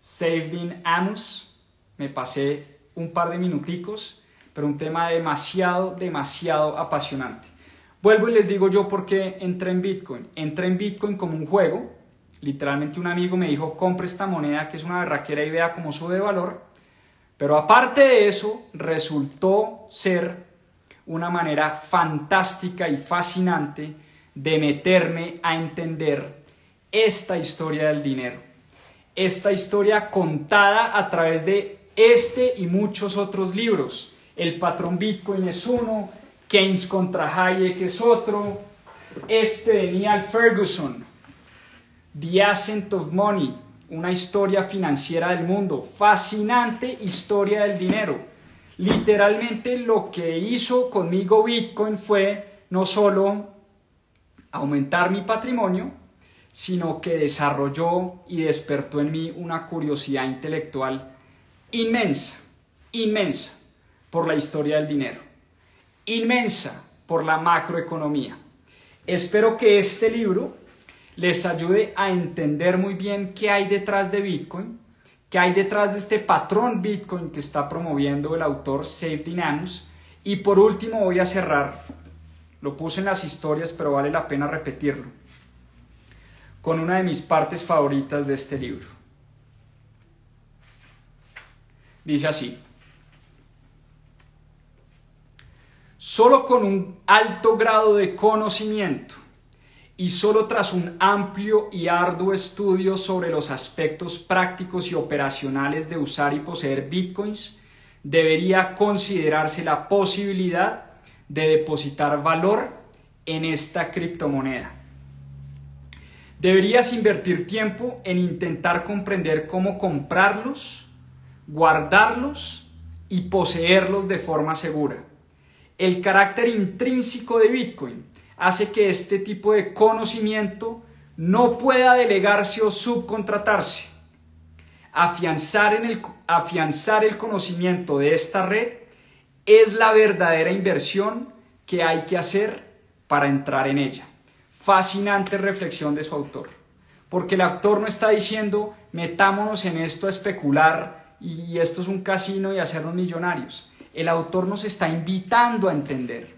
Saving Amos. Me pasé un par de minuticos pero un tema demasiado, demasiado apasionante. Vuelvo y les digo yo por qué entré en Bitcoin. Entré en Bitcoin como un juego. Literalmente un amigo me dijo, compre esta moneda que es una berraquera y vea cómo sube de valor. Pero aparte de eso, resultó ser una manera fantástica y fascinante de meterme a entender esta historia del dinero. Esta historia contada a través de este y muchos otros libros el patrón Bitcoin es uno, Keynes contra Hayek es otro, este de Neil Ferguson, The Ascent of Money, una historia financiera del mundo, fascinante historia del dinero. Literalmente lo que hizo conmigo Bitcoin fue no solo aumentar mi patrimonio, sino que desarrolló y despertó en mí una curiosidad intelectual inmensa, inmensa por la historia del dinero, inmensa por la macroeconomía. Espero que este libro les ayude a entender muy bien qué hay detrás de Bitcoin, qué hay detrás de este patrón Bitcoin que está promoviendo el autor Save Dynamics. Y por último voy a cerrar, lo puse en las historias, pero vale la pena repetirlo, con una de mis partes favoritas de este libro. Dice así, Solo con un alto grado de conocimiento y solo tras un amplio y arduo estudio sobre los aspectos prácticos y operacionales de usar y poseer bitcoins, debería considerarse la posibilidad de depositar valor en esta criptomoneda. Deberías invertir tiempo en intentar comprender cómo comprarlos, guardarlos y poseerlos de forma segura. El carácter intrínseco de Bitcoin hace que este tipo de conocimiento no pueda delegarse o subcontratarse. Afianzar, el conocimiento de esta red es la verdadera inversión que hay que hacer para entrar en ella. Fascinante reflexión de su autor, porque el autor no está diciendo metámonos en esto a especular y esto es un casino y hacernos millonarios el autor nos está invitando a entender,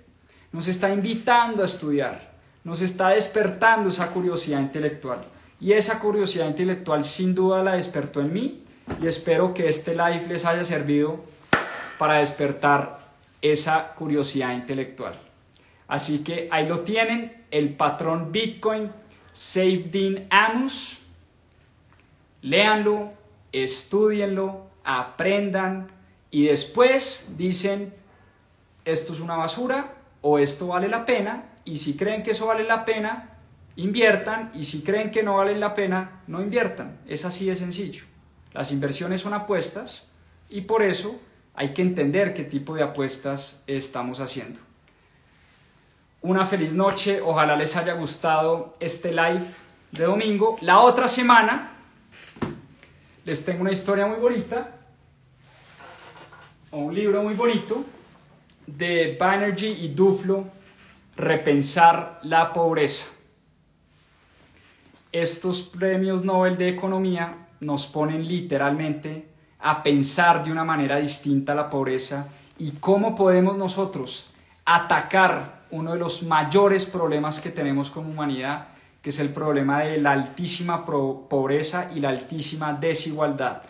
nos está invitando a estudiar, nos está despertando esa curiosidad intelectual. Y esa curiosidad intelectual sin duda la despertó en mí y espero que este live les haya servido para despertar esa curiosidad intelectual. Así que ahí lo tienen, el patrón Bitcoin, Save Amos. Léanlo, estudienlo, aprendan, y después dicen, esto es una basura o esto vale la pena, y si creen que eso vale la pena, inviertan, y si creen que no vale la pena, no inviertan. Es así de sencillo. Las inversiones son apuestas y por eso hay que entender qué tipo de apuestas estamos haciendo. Una feliz noche, ojalá les haya gustado este live de domingo. La otra semana les tengo una historia muy bonita un libro muy bonito de Banerjee y Duflo, Repensar la pobreza. Estos premios Nobel de Economía nos ponen literalmente a pensar de una manera distinta la pobreza y cómo podemos nosotros atacar uno de los mayores problemas que tenemos como humanidad, que es el problema de la altísima pobreza y la altísima desigualdad.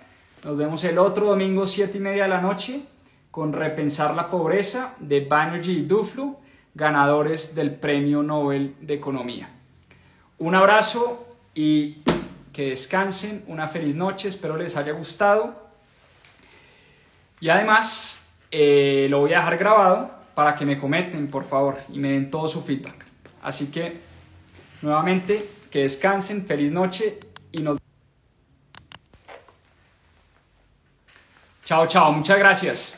Nos vemos el otro domingo, siete y media de la noche, con Repensar la Pobreza de Banerjee y Duflo, ganadores del Premio Nobel de Economía. Un abrazo y que descansen, una feliz noche, espero les haya gustado. Y además, eh, lo voy a dejar grabado para que me comenten, por favor, y me den todo su feedback. Así que, nuevamente, que descansen, feliz noche y nos Chao, chao, muchas gracias.